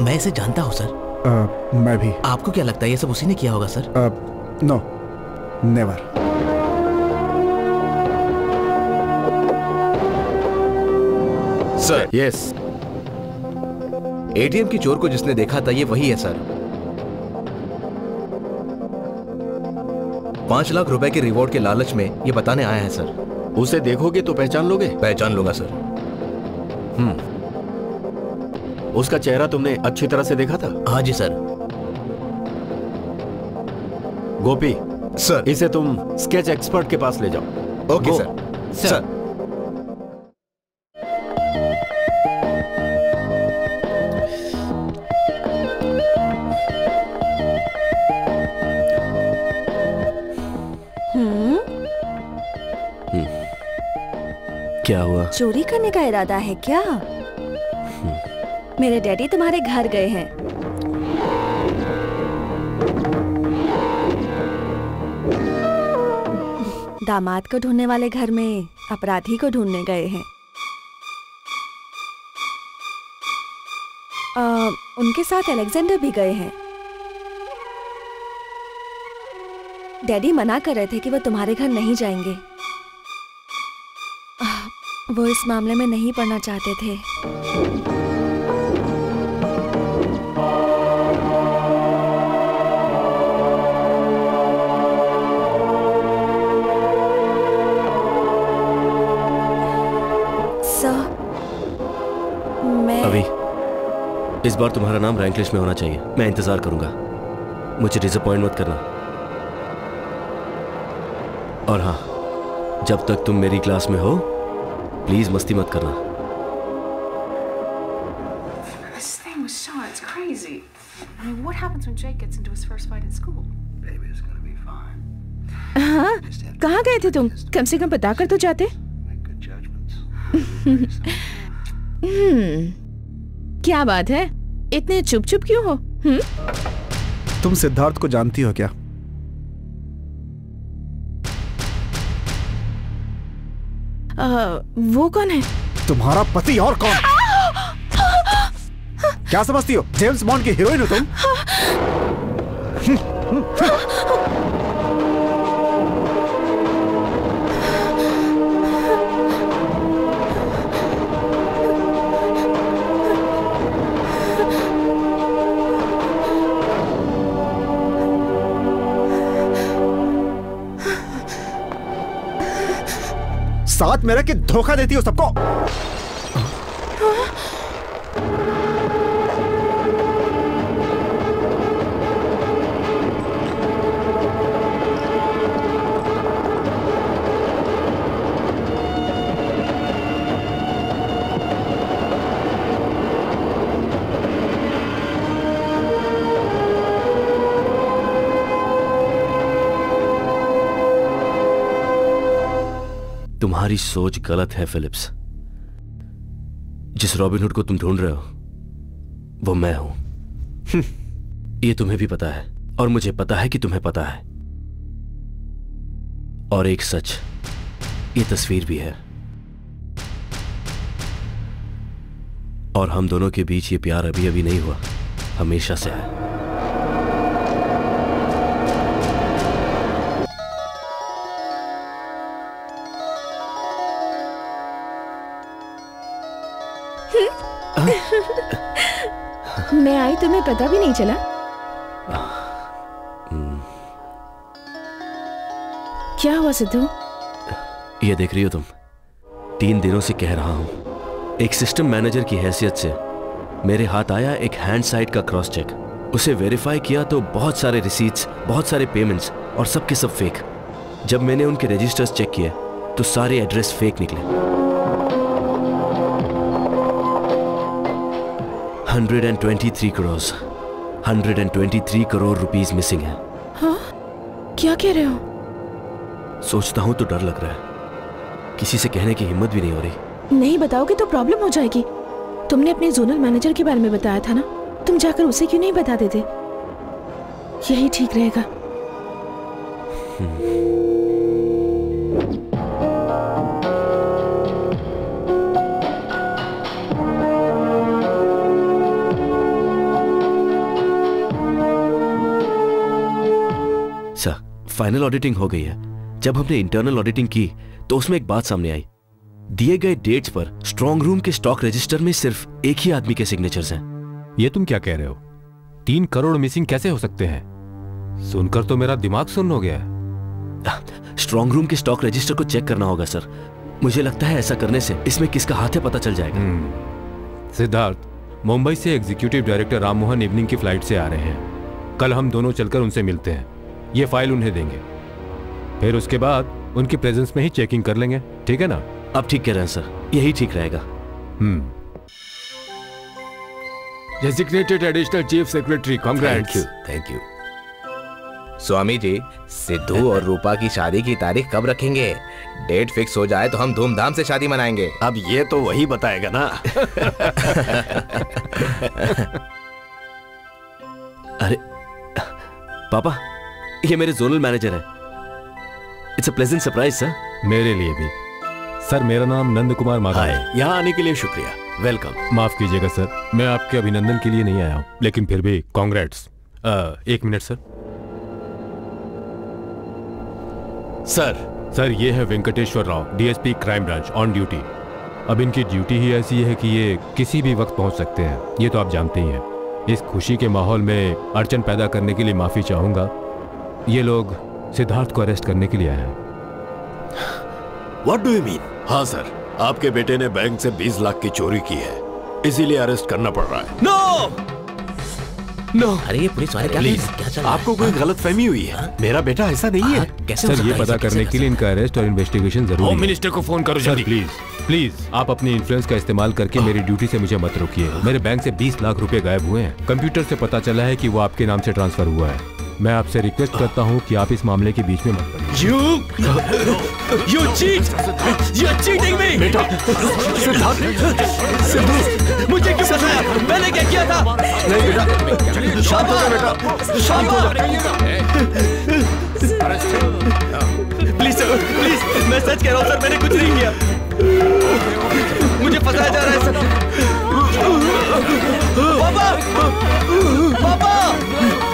मैं इसे जानता हूँ सर। अ, मैं भी। आपको क्या लगता है ये सब उसी ने किया होगा sir? No never sir yes ATM की चोर को जिसने देखा था ये वही है सर पाँच लाख रुपए के रिवॉर्ड के लालच में ये बताने आया है सर उसे देखोगे तो पहचान लोगे? पहचान लूँगा सर हम्म। उसका चेहरा तुमने अच्छी तरह से देखा था? हाँ जी सर गोपी सर इसे तुम स्केच एक्सपर्ट के पास ले जाओ। Okay go. सर सर चोरी करने का इरादा है क्या? मेरे डैडी तुम्हारे घर गए हैं। दामाद को ढूँढने वाले घर में अपराधी को ढूँढने गए हैं। आ, उनके साथ अलेक्जेंडर भी गए हैं। डैडी मना कर रहे थे कि वो तुम्हारे घर नहीं जाएँगे। वो इस मामले में नहीं पढ़ना चाहते थे। अभी, इस बार तुम्हारा नाम रैंक लिस्ट में होना चाहिए। मैं इंतज़ार करूँगा। मुझे डिसअपॉइंट मत करना। और हाँ जब तक तुम मेरी क्लास में हो प्लीज़ मस्ती मत करना। हाँ? कहा गए थे तुम? कम से कम बता कर तो जाते। हम्म। क्या बात है? इतने चुप चुप क्यों हो? हम्म? तुम सिद्धार्थ को जानती हो क्या? आ, वो कौन है? तुम्हारा पति और कौन? क्या समझती हो? जेम्स बॉन्ड की हीरोइन हो तुम? साथ में के धोखा देती हो सबको। तुम्हारी सोच गलत है, फिलिप्स। जिस रॉबिनहुड को तुम ढूंढ रहे हो, वो मैं हूँ। ये तुम्हें भी पता है, और मुझे पता है कि तुम्हें पता है। और एक सच, ये तस्वीर भी है। और हम दोनों के बीच ये प्यार अभी अभी नहीं हुआ, हमेशा से है। तुम्हें पता भी नहीं चला? क्या हुआ सिद्धू? ये देख रही हो तुम। तीन दिनों से कह रहा हूँ। एक सिस्टम मैनेजर की हैसियत से मेरे हाथ आया एक हैंड साइड का क्रॉस चेक उसे वेरीफाई किया तो बहुत सारे रिसीट्स बहुत सारे पेमेंट्स और सब के सब फेक जब मैंने उनके रजिस्टर्स चेक किए तो सारे एड्रेस फेक निकले। 123 करोड़ 123 करोड़ रुपीस मिसिंग है। हाँ? क्या कह रहे हो? सोचता हूँ तो डर लग रहा है। किसी से कहने की हिम्मत भी नहीं हो रही। नहीं बताओगे तो प्रॉब्लम हो जाएगी। तुमने अपने जोनल मैनेजर के बारे में बताया था ना? तुम जाकर उसे क्यों नहीं बता देते यही ठीक रहेगा। फाइनल ऑडिटिंग हो गई है। जब हमने इंटरनल ऑडिटिंग की तो उसमें एक बात सामने आई। दिए गए डेट्स पर स्ट्रॉन्ग रूम के स्टॉक रजिस्टर में सिर्फ़ एक ही आदमी के सिग्नेचर्स हैं। ये तुम क्या कह रहे हो? तीन करोड़ मिसिंग कैसे हो सकते हैं? सुनकर तो मेरा दिमाग सुन हो गया है। स्ट्रॉन्ग रूम के स्टॉक रजिस्टर को चेक करना होगा सर मुझे लगता है ऐसा करने से इसमें किसका हाथ है पता चल जाएगा। सिद्धार्थ मुंबई से एग्जीक्यूटिव डायरेक्टर राममोहन इवनिंग की फ़्लाइट से आ रहे हैं। कल हम दोनों चलकर उनसे मिलते हैं। ये फ़ाइल उन्हें देंगे। फिर उसके बाद उनकी प्रेजेंस में ही चेकिंग कर लेंगे। ठीक है ना? अब ठीक कह रहे हैं सर यही ठीक रहेगा। Hmm. Designated Additional Chief Secretary, congrats. Thank you Swami ji Sidhu और रूपा की शादी की तारीख कब रखेंगे? डेट फिक्स हो जाए तो हम धूमधाम से शादी मनाएँगे। अब ये तो वही बताएगा ना। अरे पापा ये मेरे जोनल मैनेजर है। It's a pleasant surprise sir मेरे लिए भी। सर मेरा नाम नंद कुमार माधव है। यहाँ आने के लिए शुक्रिया। वेलकम माफ़ कीजिएगा सर मैं आपके अभिनंदन के लिए नहीं आया हूँ लेकिन फिर भी कांग्रेट्स एक मिनट सर सर सर ये है Venkateshwar Rao DSP crime branch on duty अब इनकी ड्यूटी ही ऐसी है कि ये किसी भी वक्त पहुँच सकते हैं। ये तो आप जानते ही हैं। इस खुशी के माहौल में अड़चन पैदा करने के लिए माफ़ी चाहूँगा। ये लोग सिद्धार्थ को अरेस्ट करने के लिए आए हैं। व्हाट डू यू मीन हाँ सर। आपके बेटे ने बैंक से 20 लाख की चोरी की है। इसीलिए अरेस्ट करना पड़ रहा है। नो नो अरे ये पुलिस वाले क्या प्लीज़ क्या चल रहा है? आपको कोई गलत फहमी हुई है? मेरा बेटा ऐसा नहीं है। कैसे सर ये पता कैसे करने के लिए इनका अरेस्ट और इन्वेस्टिगेशन ज़रूरी होम मिनिस्टर को फ़ोन करो सर प्लीज़ प्लीज़ आप अपने इन्फ्लुएंस का इस्तेमाल करके मेरी ड्यूटी से मुझे मत रोकिए। मेरे बैंक से 20 लाख रुपए गायब हुए हैं। कंप्यूटर से पता चला है कि वो आपके नाम से ट्रांसफ़र हुआ है। मैं आपसे रिक्वेस्ट करता हूँ कि आप इस मामले के बीच में मत पड़िए You, you cheat! You're cheating me! बेटा सिद्धू मुझे क्यों फंसाया? मैंने क्या किया था? नहीं बेटा शांत हो जा बेटा शांत हो जा प्लीज़ सर, प्लीज़, मैं सच कह रहा हूँ सर, मैंने कुछ नहीं किया। मुझे फंसाया जा रहा है सर। पापा! पापा!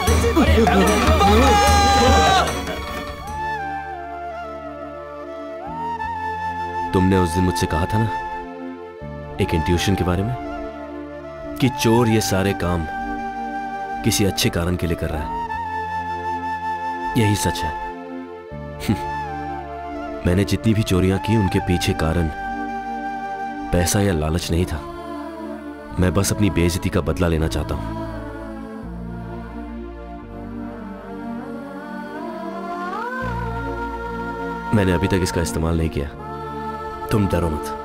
तुमने उस दिन मुझसे कहा था ना, एक इंट्यूशन के बारे में, कि चोर ये सारे काम किसी अच्छे कारण के लिए कर रहा है। यही सच है। मैंने जितनी भी चोरियाँ की, उनके पीछे कारण पैसा या लालच नहीं था। मैं बस अपनी बेइज्जती का बदला लेना चाहता हूँ। मैंने अभी तक इसका इस्तेमाल नहीं किया। तुम डरो मत।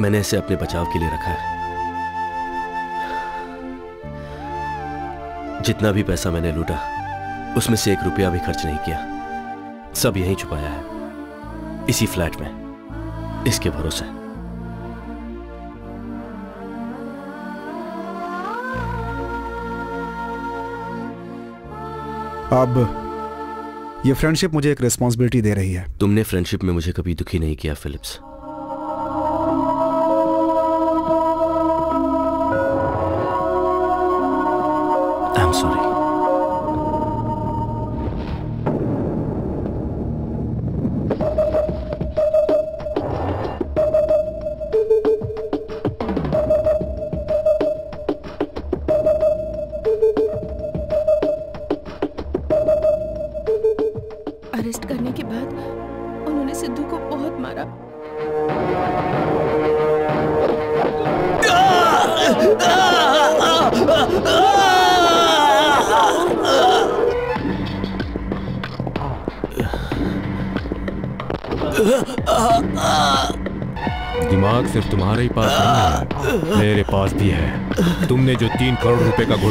मैंने इसे अपने बचाव के लिए रखा है। जितना भी पैसा मैंने लूटा, उसमें से एक रुपया भी खर्च नहीं किया। सब यहीं छुपाया है। इसी फ्लैट में। इसके भरोसे। अब ये फ्रेंडशिप मुझे एक रिस्पॉन्सिबिलिटी दे रही है। तुमने फ्रेंडशिप में मुझे कभी दुखी नहीं किया फिलिप्स आई एम सॉरी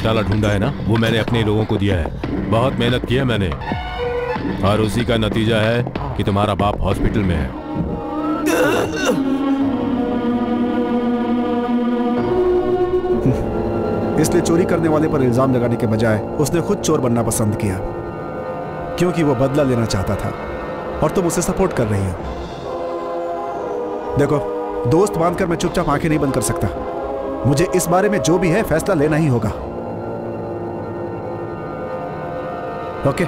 घोटाला ढूंढा है ना? वो मैंने अपने लोगों को दिया है। बहुत मेहनत की है मैंने। और उसी का नतीजा है कि तुम्हारा बाप हॉस्पिटल में है। इसलिए चोरी करने वाले पर इल्ज़ाम लगाने के बजाय उसने खुद चोर बनना पसंद किया। क्योंकि वो बदला लेना चाहता था। और तुम उसे सपोर्ट कर रही हो। देखो, दोस्त बांधकर मैं चुपचाप आँखें नहीं बंद कर सकता। मुझे इस बारे में जो भी है फैसला लेना ही होगा। ओके।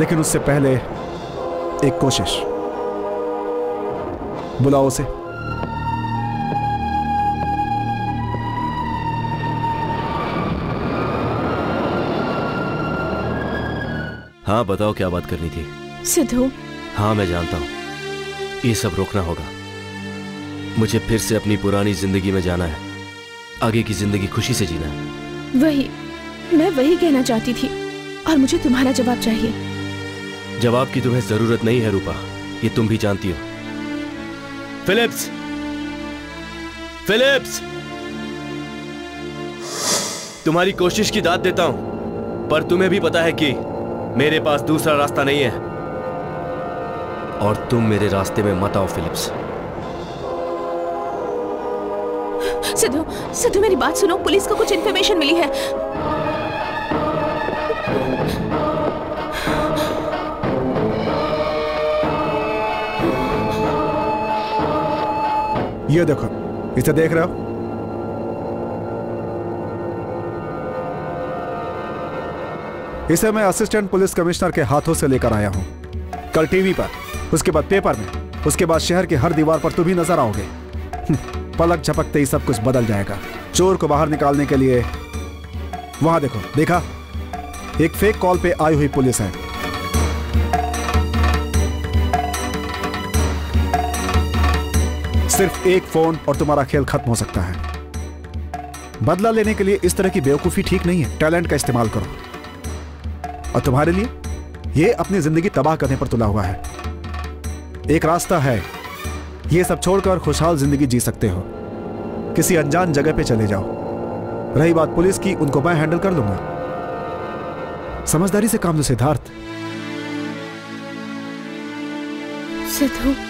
लेकिन उससे पहले एक कोशिश। बुलाओ उसे। हाँ बताओ क्या बात करनी थी? सिद्धू। हाँ मैं जानता हूँ। ये सब रोकना होगा। मुझे फिर से अपनी पुरानी ज़िंदगी में जाना है। आगे की ज़िंदगी खुशी से जीना है। वही मैं वही कहना चाहती थी। और मुझे तुम्हारा जवाब चाहिए। जवाब की तुम्हें ज़रूरत नहीं है रूपा। ये तुम भी जानती हो। फिलिप्स! फिलिप्स! तुम्हारी कोशिश की दाद देता हूँ पर तुम्हें भी पता है कि मेरे पास दूसरा रास्ता नहीं है। और तुम मेरे रास्ते में मत आओ फिलिप्स। सिद्धू सिद्धू मेरी बात सुनो। पुलिस को कुछ इन्फॉर्मेशन मिली है। ये देखो इसे देख रहे हो? इसे मैं असिस्टेंट पुलिस कमिश्नर के हाथों से लेकर आया हूँ। कल टीवी पर उसके बाद पेपर में उसके बाद शहर की हर दीवार पर तुम भी नज़र आओगे। हम्म, पलक झपकते ही सब कुछ बदल जाएगा। चोर को बाहर निकालने के लिए वहाँ देखो देखा? एक फेक कॉल पे आई हुई पुलिस है। सिर्फ़ एक फ़ोन और तुम्हारा खेल खत्म हो सकता है। बदला लेने के लिए इस तरह की बेवकूफ़ी ठीक नहीं है। टैलेंट का इस्तेमाल करो। और तुम्हारे लिए? यह अपनी ज़िंदगी तबाह करने पर तुला हुआ है। एक रास्ता है। ये सब छोड़कर खुशहाल ज़िंदगी जी सकते हो। किसी अनजान जगह पे चले जाओ। रही बात पुलिस की, उनको मैं हैंडल कर लूँगा। समझदारी से काम लो सिद्धार्थ। सिद्धू।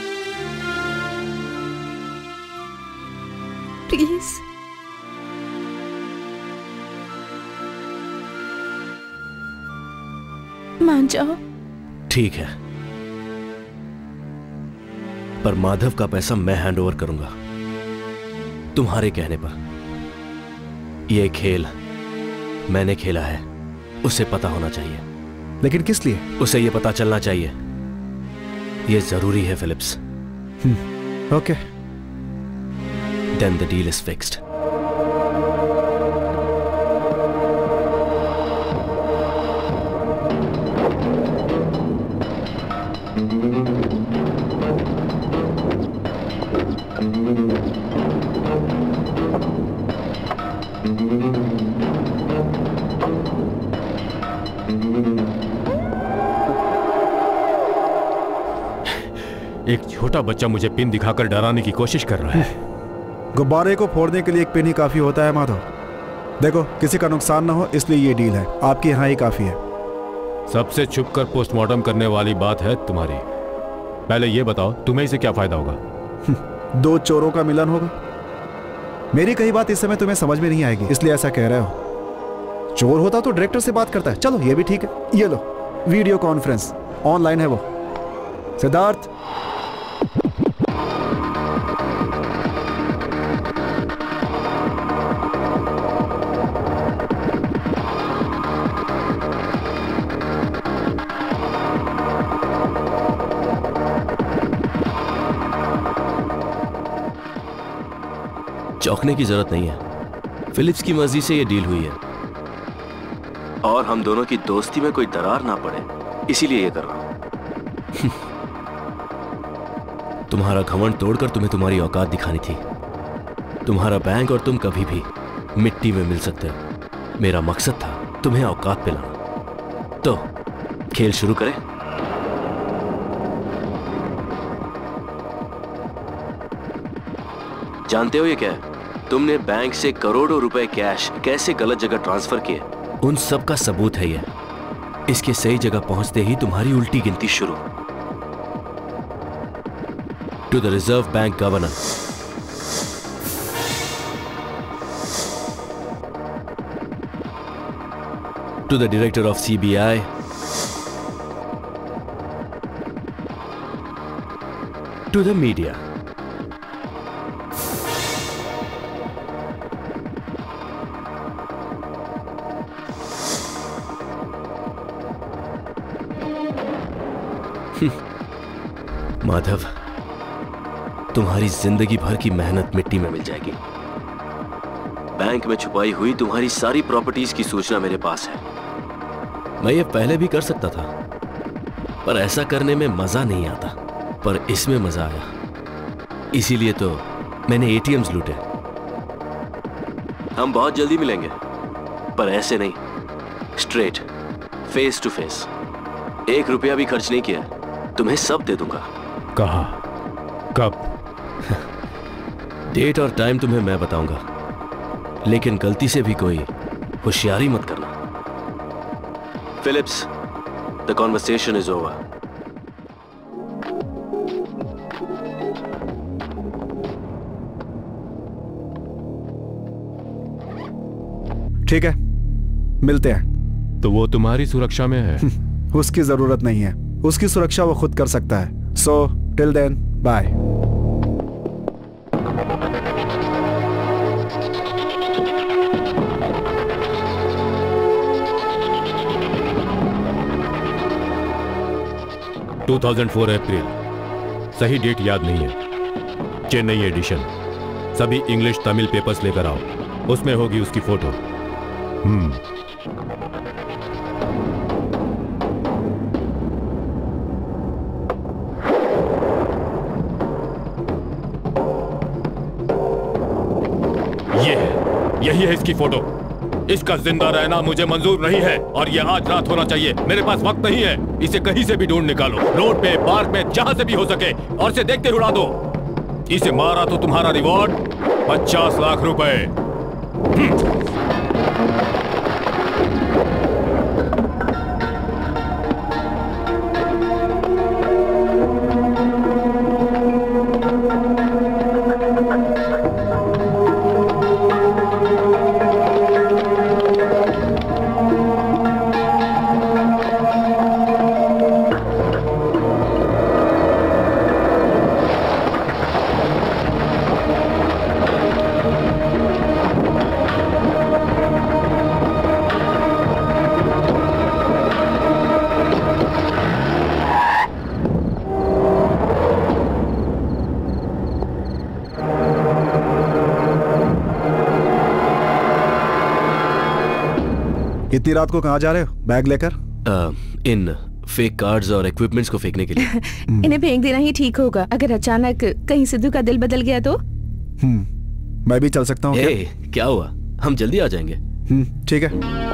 मान जाओ। ठीक है। पर माधव का पैसा मैं हैंड ओवर करूँगा। तुम्हारे कहने पर। यह खेल मैंने खेला है। उसे पता होना चाहिए। लेकिन किस लिए? उसे यह पता चलना चाहिए। यह ज़रूरी है Philips. Okay. Then the deal is fixed छोटा बच्चा मुझे पिन दिखाकर डराने की कोशिश कर रहा है। गुब्बारे को फोड़ने के लिए एक पिन ही काफ़ी होता है माधव। देखो किसी का नुकसान ना हो इसलिए ये डील है। आपके यहाँ ही काफ़ी है। सबसे छुपकर पोस्टमार्टम करने वाली बात है तुम्हारी। पहले ये बताओ तुम्हें इसे क्या फ़ायदा होगा? दो चोरों का मिलन होगा। मेरी कही बात इस समय तुम्हें समझ में नहीं आएगी इसलिए ऐसा कह रहे हो। चोर होता तो डायरेक्टर से बात करता है। चलो ये भी ठीक है। ये लो वीडियो कॉन्फ्रेंस ऑनलाइन है वो। सिद्धार्थ! चौंकने की ज़रूरत नहीं है। फिलिप्स की मर्ज़ी से यह डील हुई है। और हम दोनों की दोस्ती में कोई दरार ना पड़े इसीलिए ये कर रहा हूँ। तुम्हारा घमंड तोड़कर तुम्हें तुम्हारी औकात दिखानी थी। तुम्हारा बैंक और तुम कभी भी मिट्टी में मिल सकते हो। मेरा मकसद था तुम्हें औकात पे लाना तो खेल शुरू करें। जानते हो ये क्या है? तुमने बैंक से करोड़ों रुपए कैश कैसे गलत जगह ट्रांसफ़र किए? उन सब का सबूत है ये। इसके सही जगह पहुँचते ही तुम्हारी उल्टी गिनती शुरू। To the Reserve Bank governor to the director of CBI to the media Madhav, तुम्हारी ज़िंदगी भर की मेहनत मिट्टी में मिल जाएगी। बैंक में छुपाई हुई तुम्हारी सारी प्रॉपर्टीज़ की सूचना मेरे पास है। मैं ये पहले भी कर सकता था, पर ऐसा करने में मज़ा नहीं आता, पर इसमें मज़ा आया। इसीलिए तो मैंने एटीएम्स लूटे। हम बहुत जल्दी मिलेंगे, पर ऐसे नहीं। स्ट्रेट फेस टू फेस एक रुपया भी खर्च नहीं किया, तुम्हें सब दे दूँगा। कहा? कब? डेट और टाइम तुम्हें मैं बताऊँगा। लेकिन गलती से भी कोई होशियारी मत करना। Philips the conversation is over ठीक है मिलते हैं। तो वो तुम्हारी सुरक्षा में है? उसकी ज़रूरत नहीं है। उसकी सुरक्षा वो खुद कर सकता है। So till then bye two thousand four April सही डेट याद नहीं है। चेन्नई एडिशन सभी इंग्लिश तमिल पेपर्स लेकर आओ। उसमें होगी उसकी फ़ोटो हम्म। इसकी फ़ोटो। इसका ज़िंदा रहना मुझे मंजूर नहीं है और ये आज रात होना चाहिए। मेरे पास वक्त नहीं है। इसे कहीं से भी ढूंढ निकालो। रोड पे, पार्क में, जहाँ से भी हो सके। और इसे देखते उड़ा दो। इसे मारा तो तुम्हारा रिवॉर्ड पचास लाख रुपए। इतनी रात को कहाँ जा रहे हो? बैग लेकर? इन फेक कार्ड्स और इक्विपमेंट्स को फेंकने के लिए। इन्हें फेंक देना ही ठीक होगा। अगर अचानक कहीं सिद्धू का दिल बदल गया तो? हम्म मैं भी चल सकता हूँ ए, क्या हुआ? हम जल्दी आ जाएँगे। हम्म ठीक है।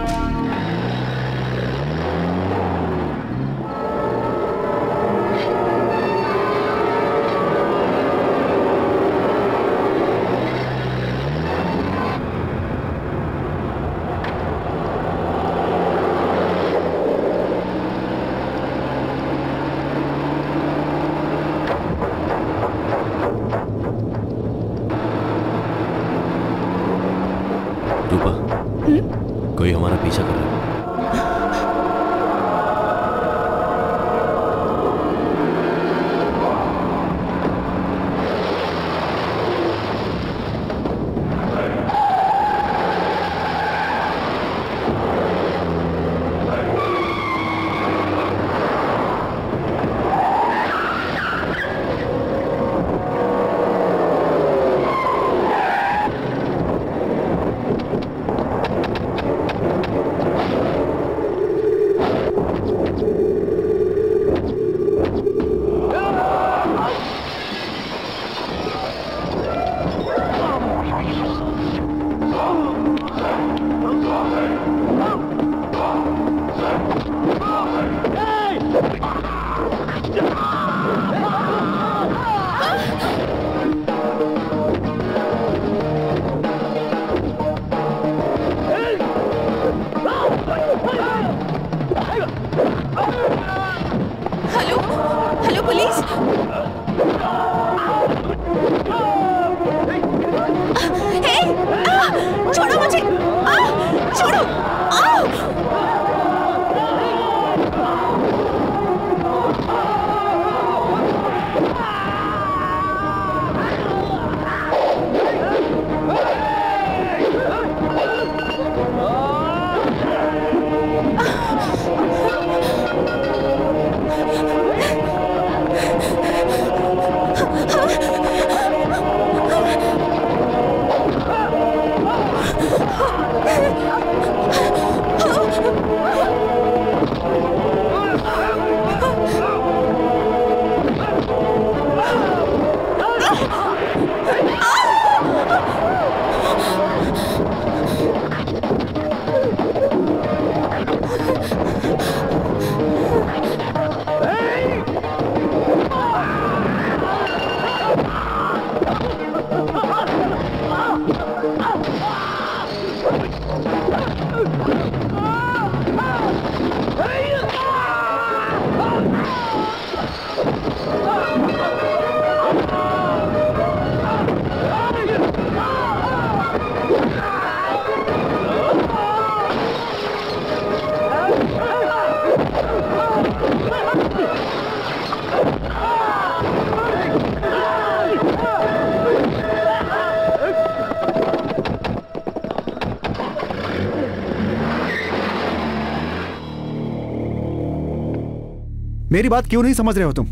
मेरी बात क्यों नहीं समझ रहे हो तुम?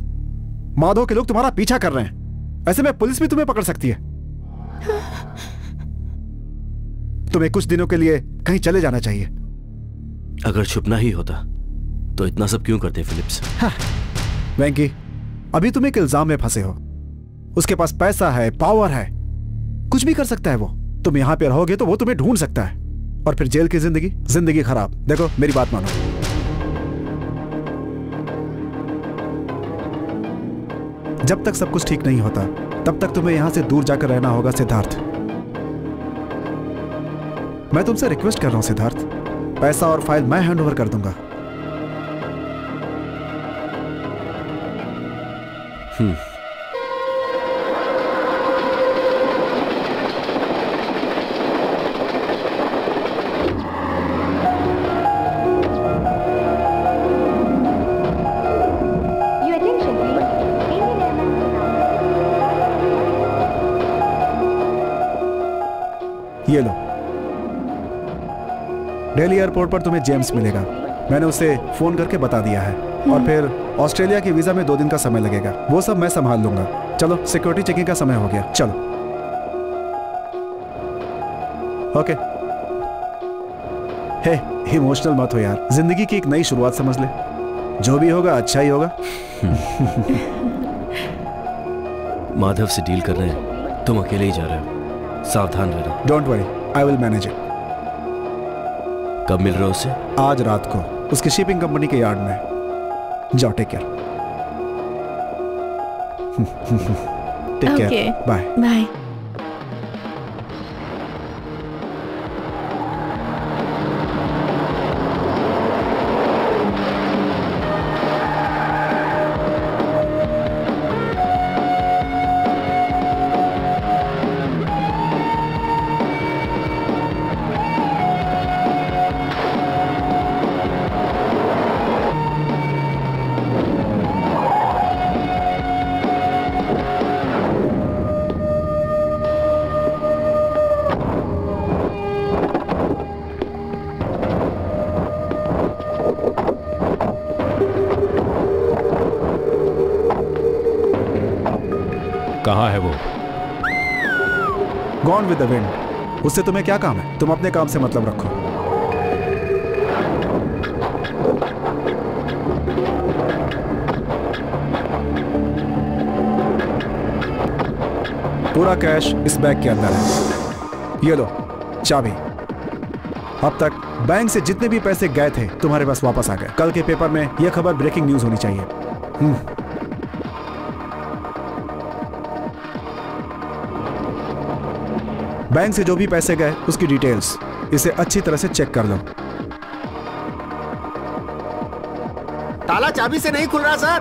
माधव के लोग तुम्हारा पीछा कर रहे हैं। ऐसे में पुलिस भी तुम्हें पकड़ सकती है। तुम्हें कुछ दिनों के लिए कहीं चले जाना चाहिए। अगर छुपना ही होता तो इतना सब क्यों करते फिलिप्स? वेंकी अभी तुम एक इल्ज़ाम में फंसे हो। उसके पास पैसा है पावर है। कुछ भी कर सकता है वो। तुम यहाँ पे रहोगे तो वो तुम्हें ढूंढ सकता है। और फिर जेल की ज़िंदगी ज़िंदगी खराब। देखो मेरी बात मानो। जब तक सब कुछ ठीक नहीं होता, तब तक तुम्हें यहाँ से दूर जाकर रहना होगा, सिद्धार्थ। मैं तुमसे रिक्वेस्ट कर रहा हूँ, सिद्धार्थ। पैसा और फ़ाइल मैं हैंड ओवर कर दूँगा। हम्म। एयरपोर्ट पर तुम्हें जेम्स मिलेगा। मैंने उसे फ़ोन करके बता दिया है। और फिर ऑस्ट्रेलिया के वीज़ा में दो दिन का समय लगेगा। वो सब मैं संभाल लूँगा। चलो सिक्योरिटी चेकिंग का समय हो गया। चलो। ओके हे इमोशनल मत हो यार। ज़िंदगी की एक नई शुरुआत समझ ले। जो भी होगा अच्छा ही होगा। माधव से डील कर रहे हैं। तुम अकेले ही जा रहे हो। सावधान रहना। Don't worry I will manage it कब मिल रहे हो उसे? आज रात को। उसकी शिपिंग कंपनी के यार्ड में। जाओ take care take care bye bye gone with the wind उससे तुम्हें क्या काम है? तुम अपने काम से मतलब रखो। पूरा कैश इस बैग के अंदर है। ये लो, चाबी। अब तक बैंक से जितने भी पैसे गए थे, तुम्हारे पास वापस आ गए। कल के पेपर में यह खबर ब्रेकिंग न्यूज़ होनी चाहिए। बैंक से जो भी पैसे गए उसकी डिटेल्स इसे अच्छी तरह से चेक कर लो। ताला चाबी से नहीं खुल रहा सर।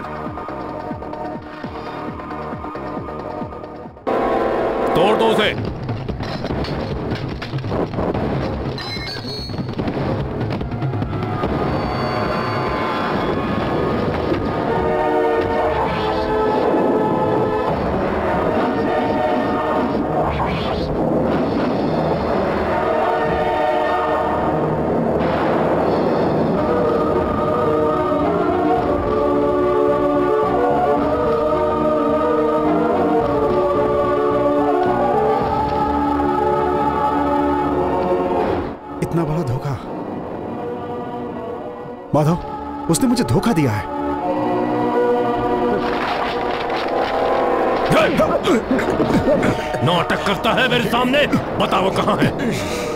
तोड़ दो उसे। उसने मुझे धोखा दिया है। नाटक करता है मेरे सामने। बताओ कहाँ है?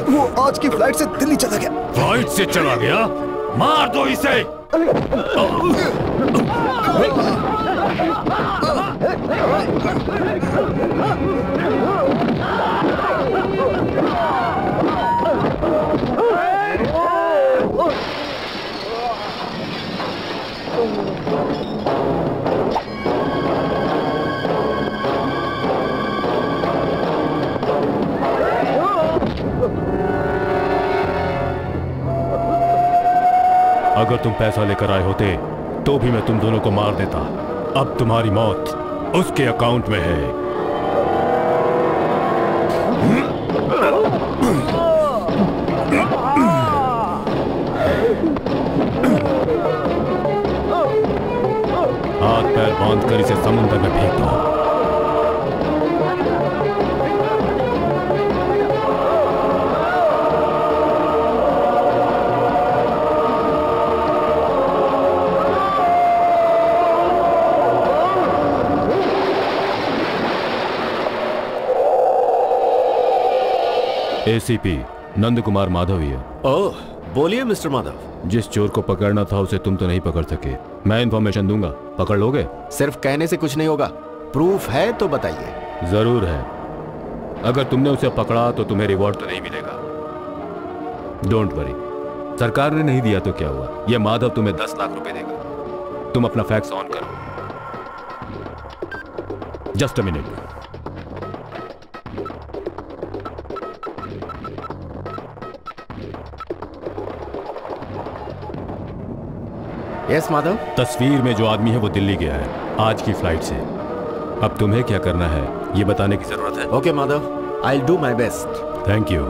वो आज की फ़्लाइट से दिल्ली चला गया। फ़्लाइट से चला गया? मार दो इसे! अगर तुम पैसा लेकर आए होते तो भी मैं तुम दोनों को मार देता। अब तुम्हारी मौत उसके अकाउंट में है। हाथ पैर बाँध कर इसे समुद्र एसीपी नंद कुमार माधव ही है ओह बोलिए मिस्टर माधव। जिस चोर को पकड़ना था उसे तुम तो नहीं पकड़ सके। मैं इंफॉर्मेशन दूँगा। पकड़ लोगे? सिर्फ़ कहने से कुछ नहीं होगा। प्रूफ है तो बताइए। ज़रूर है। अगर तुमने उसे पकड़ा तो तुम्हें रिवॉर्ड तो नहीं मिलेगा। डोंट वरी सरकार ने नहीं दिया तो क्या हुआ? यह माधव तुम्हें दस लाख रुपए देगा। तुम अपना फैक्स ऑन करो। Just a minute yes Madhav तस्वीर में जो आदमी है वो दिल्ली गया है। आज की फ़्लाइट से। अब तुम्हें क्या करना है ये बताने की ज़रूरत है। Okay Madhav I do my best thank you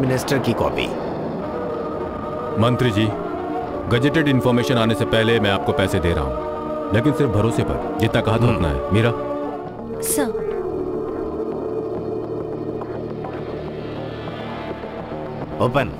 minister की कॉपी। मंत्री जी गजेटेड इंफॉर्मेशन आने से पहले मैं आपको पैसे दे रहा हूँ लेकिन सिर्फ़ भरोसे पर। जितना कहा था उतना है। मीरा? सर। ओपन।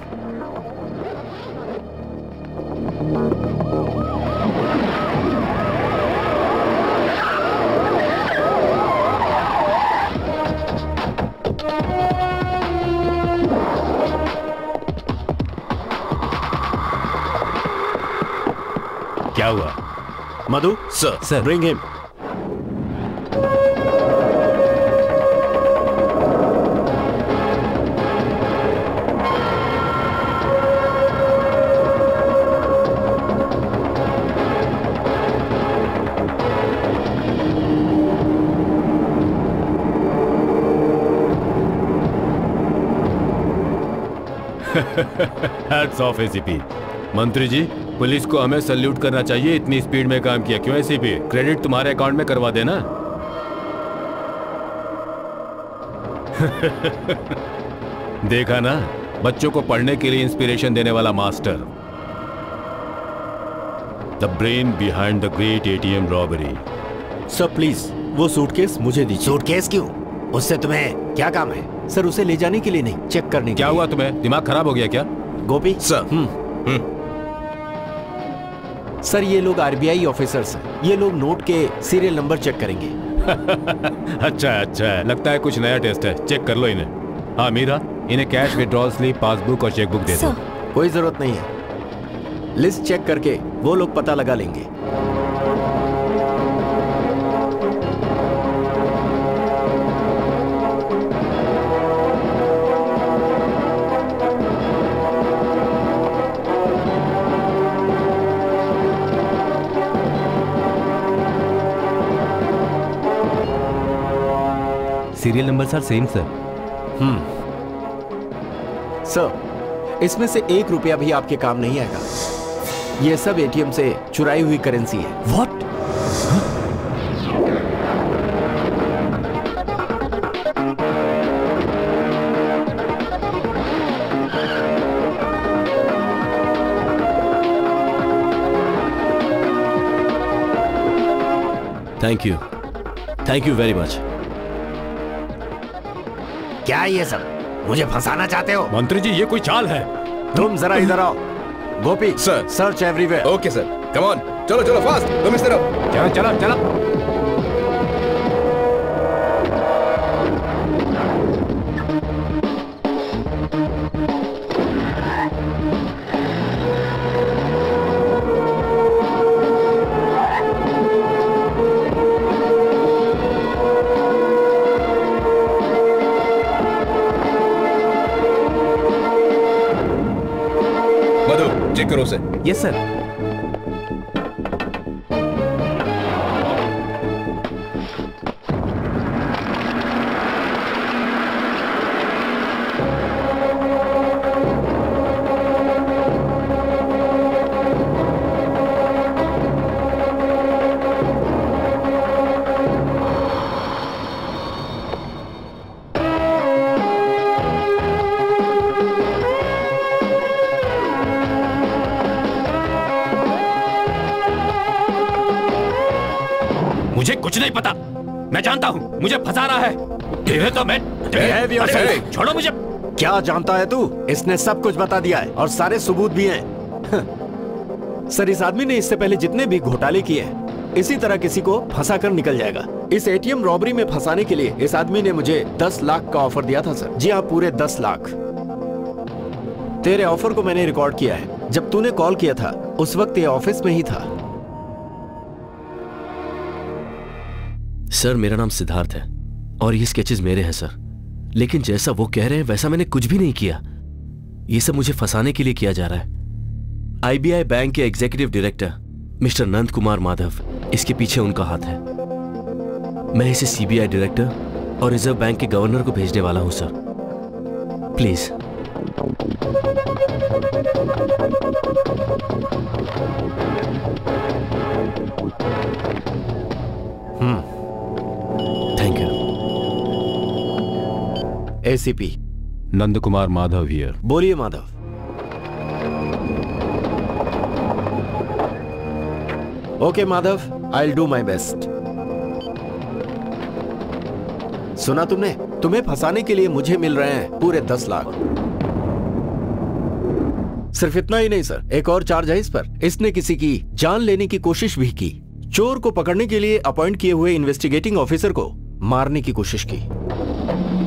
क्या हुआ? Madhu sir sir bring him hats off ACP मंत्री जी पुलिस को हमें सल्यूट करना चाहिए इतनी स्पीड में काम किया। क्यों ऐसी भी? क्रेडिट तुम्हारे अकाउंट में करवा देना। देखा ना? बच्चों को पढ़ने के लिए इंस्पिरेशन देने वाला master the brain behind the great ATM robbery sir please वो सूटकेस मुझे दीजिए। सूटकेस क्यों? उससे तुम्हें क्या काम है? सर उसे ले जाने के लिए नहीं चेक करने क्या हुआ तुम्हें? दिमाग खराब हो गया क्या? गोपी? सर सर ये लोग आरबीआई ऑफिसर्स हैं। ये लोग नोट के सीरियल नंबर चेक करेंगे। अच्छा है अच्छा है। लगता है कुछ नया टेस्ट है। चेक कर लो इन्हें। हाँ मीरा इन्हें कैश विड्रॉल स्लिप पासबुक और चेकबुक दे दो। कोई ज़रूरत नहीं है। लिस्ट चेक करके वो लोग पता लगा लेंगे। Serial number sir same sir hmm. Sir इसमें से एक रुपया भी आपके काम नहीं आएगा। ये सब एटीएम से चुराई हुई करेंसी है। What thank you thank you very much क्या ये सब? मुझे फंसाना चाहते हो? मंत्री जी ये कोई चाल है। तुम जरा इधर आओ। Gopi sir. Search everywhere okay sir. Come on चलो चलो फास्ट तुम इस तरफ़। चलो चलो चलो। यस सर जानता हूँ। मुझे फंसा रहा है। तेरे तो मैं छोड़ो मुझे। क्या जानता है तू? इसने सब कुछ बता दिया है और सारे सबूत भी हैं। सर इस आदमी ने इससे पहले जितने भी घोटाले किए हैं इसी तरह किसी को फंसा कर निकल जाएगा। इस एटीएम रॉबरी में फंसाने के लिए इस आदमी ने मुझे दस लाख का ऑफ़र दिया था सर। जी हाँ पूरे दस लाख। तेरे ऑफ़र को मैंने रिकॉर्ड किया है। जब तूने कॉल किया था उस वक्त ये ऑफ़िस में ही था। सर, मेरा नाम सिद्धार्थ है और ये स्केचेस मेरे हैं, सर। लेकिन जैसा वो कह रहे हैं, वैसा मैंने कुछ भी नहीं किया। ये सब मुझे फंसाने के लिए किया जा रहा है। आईबीआई बैंक के executive director mister Nand Kumar Madhav, इसके पीछे उनका हाथ है। मैं इसे सीबीआई डायरेक्टर और रिज़र्व बैंक के गवर्नर को भेजने वाला हूँ, sir. Please. Thank ACP Nand Kumar Madhav here. बोलिए Madhav. Okay Madhav I do my best सुना तुमने? तुम्हें फंसाने के लिए मुझे मिल रहे हैं पूरे दस लाख। सिर्फ़ इतना ही नहीं सर एक और चार्ज है इस पर। इसने किसी की जान लेने की कोशिश भी की। चोर को पकड़ने के लिए अपॉइंट किए हुए इन्वेस्टिगेटिंग ऑफिसर को मारने की कोशिश की।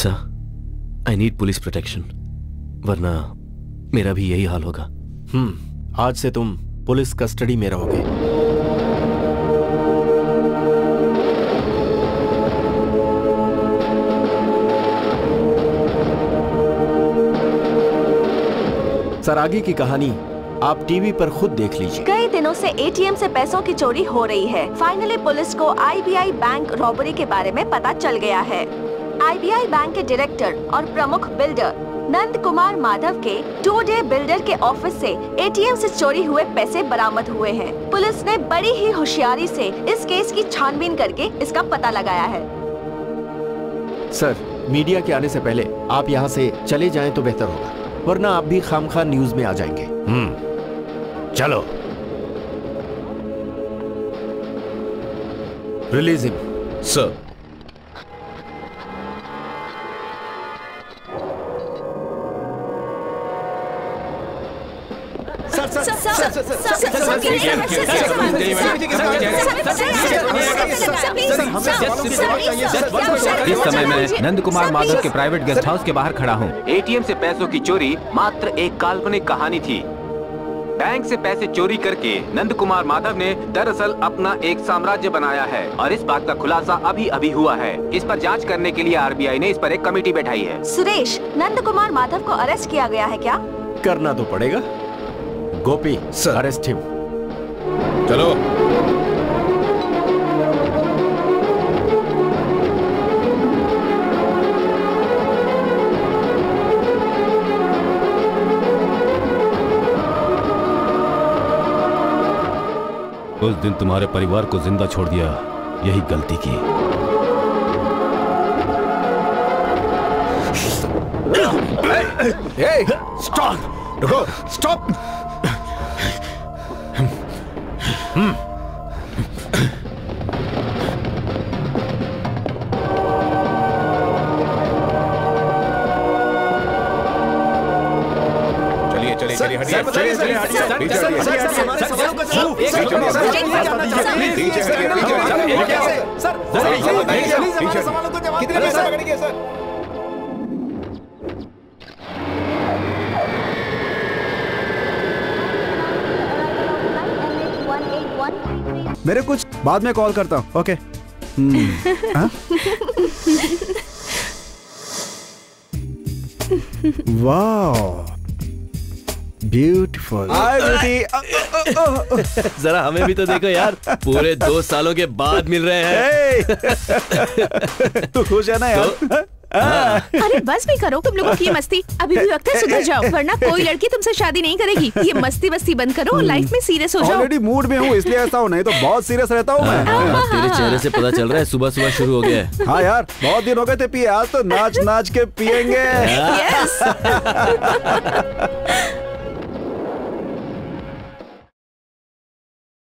Sir I need police protection वरना मेरा भी यही हाल होगा। हम्म आज से तुम पुलिस कस्टडी में रहोगे। सर आगे की कहानी आप टीवी पर खुद देख लीजिए। कई दिनों से एटीएम से पैसों की चोरी हो रही है। फाइनली पुलिस को आईबीआई बैंक रॉबरी के बारे में पता चल गया है। आईबीआई बैंक के डायरेक्टर और प्रमुख बिल्डर नंद कुमार माधव के टू डे बिल्डर के ऑफ़िस से एटीएम से चोरी हुए पैसे बरामद हुए हैं। पुलिस ने बड़ी ही होशियारी से इस केस की छानबीन करके इसका पता लगाया है। सर मीडिया के आने से पहले आप यहाँ से चले जाएँ तो बेहतर होगा वरना आप भी खामखा न्यूज़ में आ जाएँगे। हम्म चलो। रिलीज़ हिम सर इस समय मैं नंद कुमार माधव के प्राइवेट गेस्ट हाउस के बाहर खड़ा हूँ एटीएम से पैसों की चोरी मात्र एक काल्पनिक कहानी थी बैंक से पैसे चोरी करके नंद कुमार माधव ने दरअसल अपना एक साम्राज्य बनाया है और इस बात का खुलासा अभी अभी हुआ है इस पर जाँच करने के लिए आरबीआई ने इस पर एक कमेटी बैठाई है सुरेश नंद कुमार माधव को अरेस्ट किया गया है क्या करना तो पड़ेगा गोपी सर अरेस्ट हिम चलो। उस दिन तुम्हारे परिवार को ज़िंदा छोड़ दिया यही गलती की। स्टॉप स्टॉप सर मेरे कुछ बाद में कॉल करता हूँ ओके हम्म, हाँ? वाह ब्यूटीफुल हाय ब्यूटी जरा हमें भी तो देखो यार पूरे दो सालों के बाद मिल रहे हैं। तू खुश है ना यार? अरे बस भी करो तुम लोगों की ये मस्ती। अभी भी वक्त है सुधर जाओ वरना कोई लड़की तुमसे शादी नहीं करेगी। ये मस्ती मस्ती बंद करो और लाइफ में सीरियस हो जाओ। ऑलरेडी मूड में हूँ इसलिए ऐसा हूँ नहीं तो बहुत सीरियस रहता हूँ मैं। हाँ, तेरे चेहरे से पता चल रहा है सुबह सुबह शुरू हो गया है। हाँ यार बहुत दिन हो गए थे पिए आज तो नाच नाच के पियेंगे। यस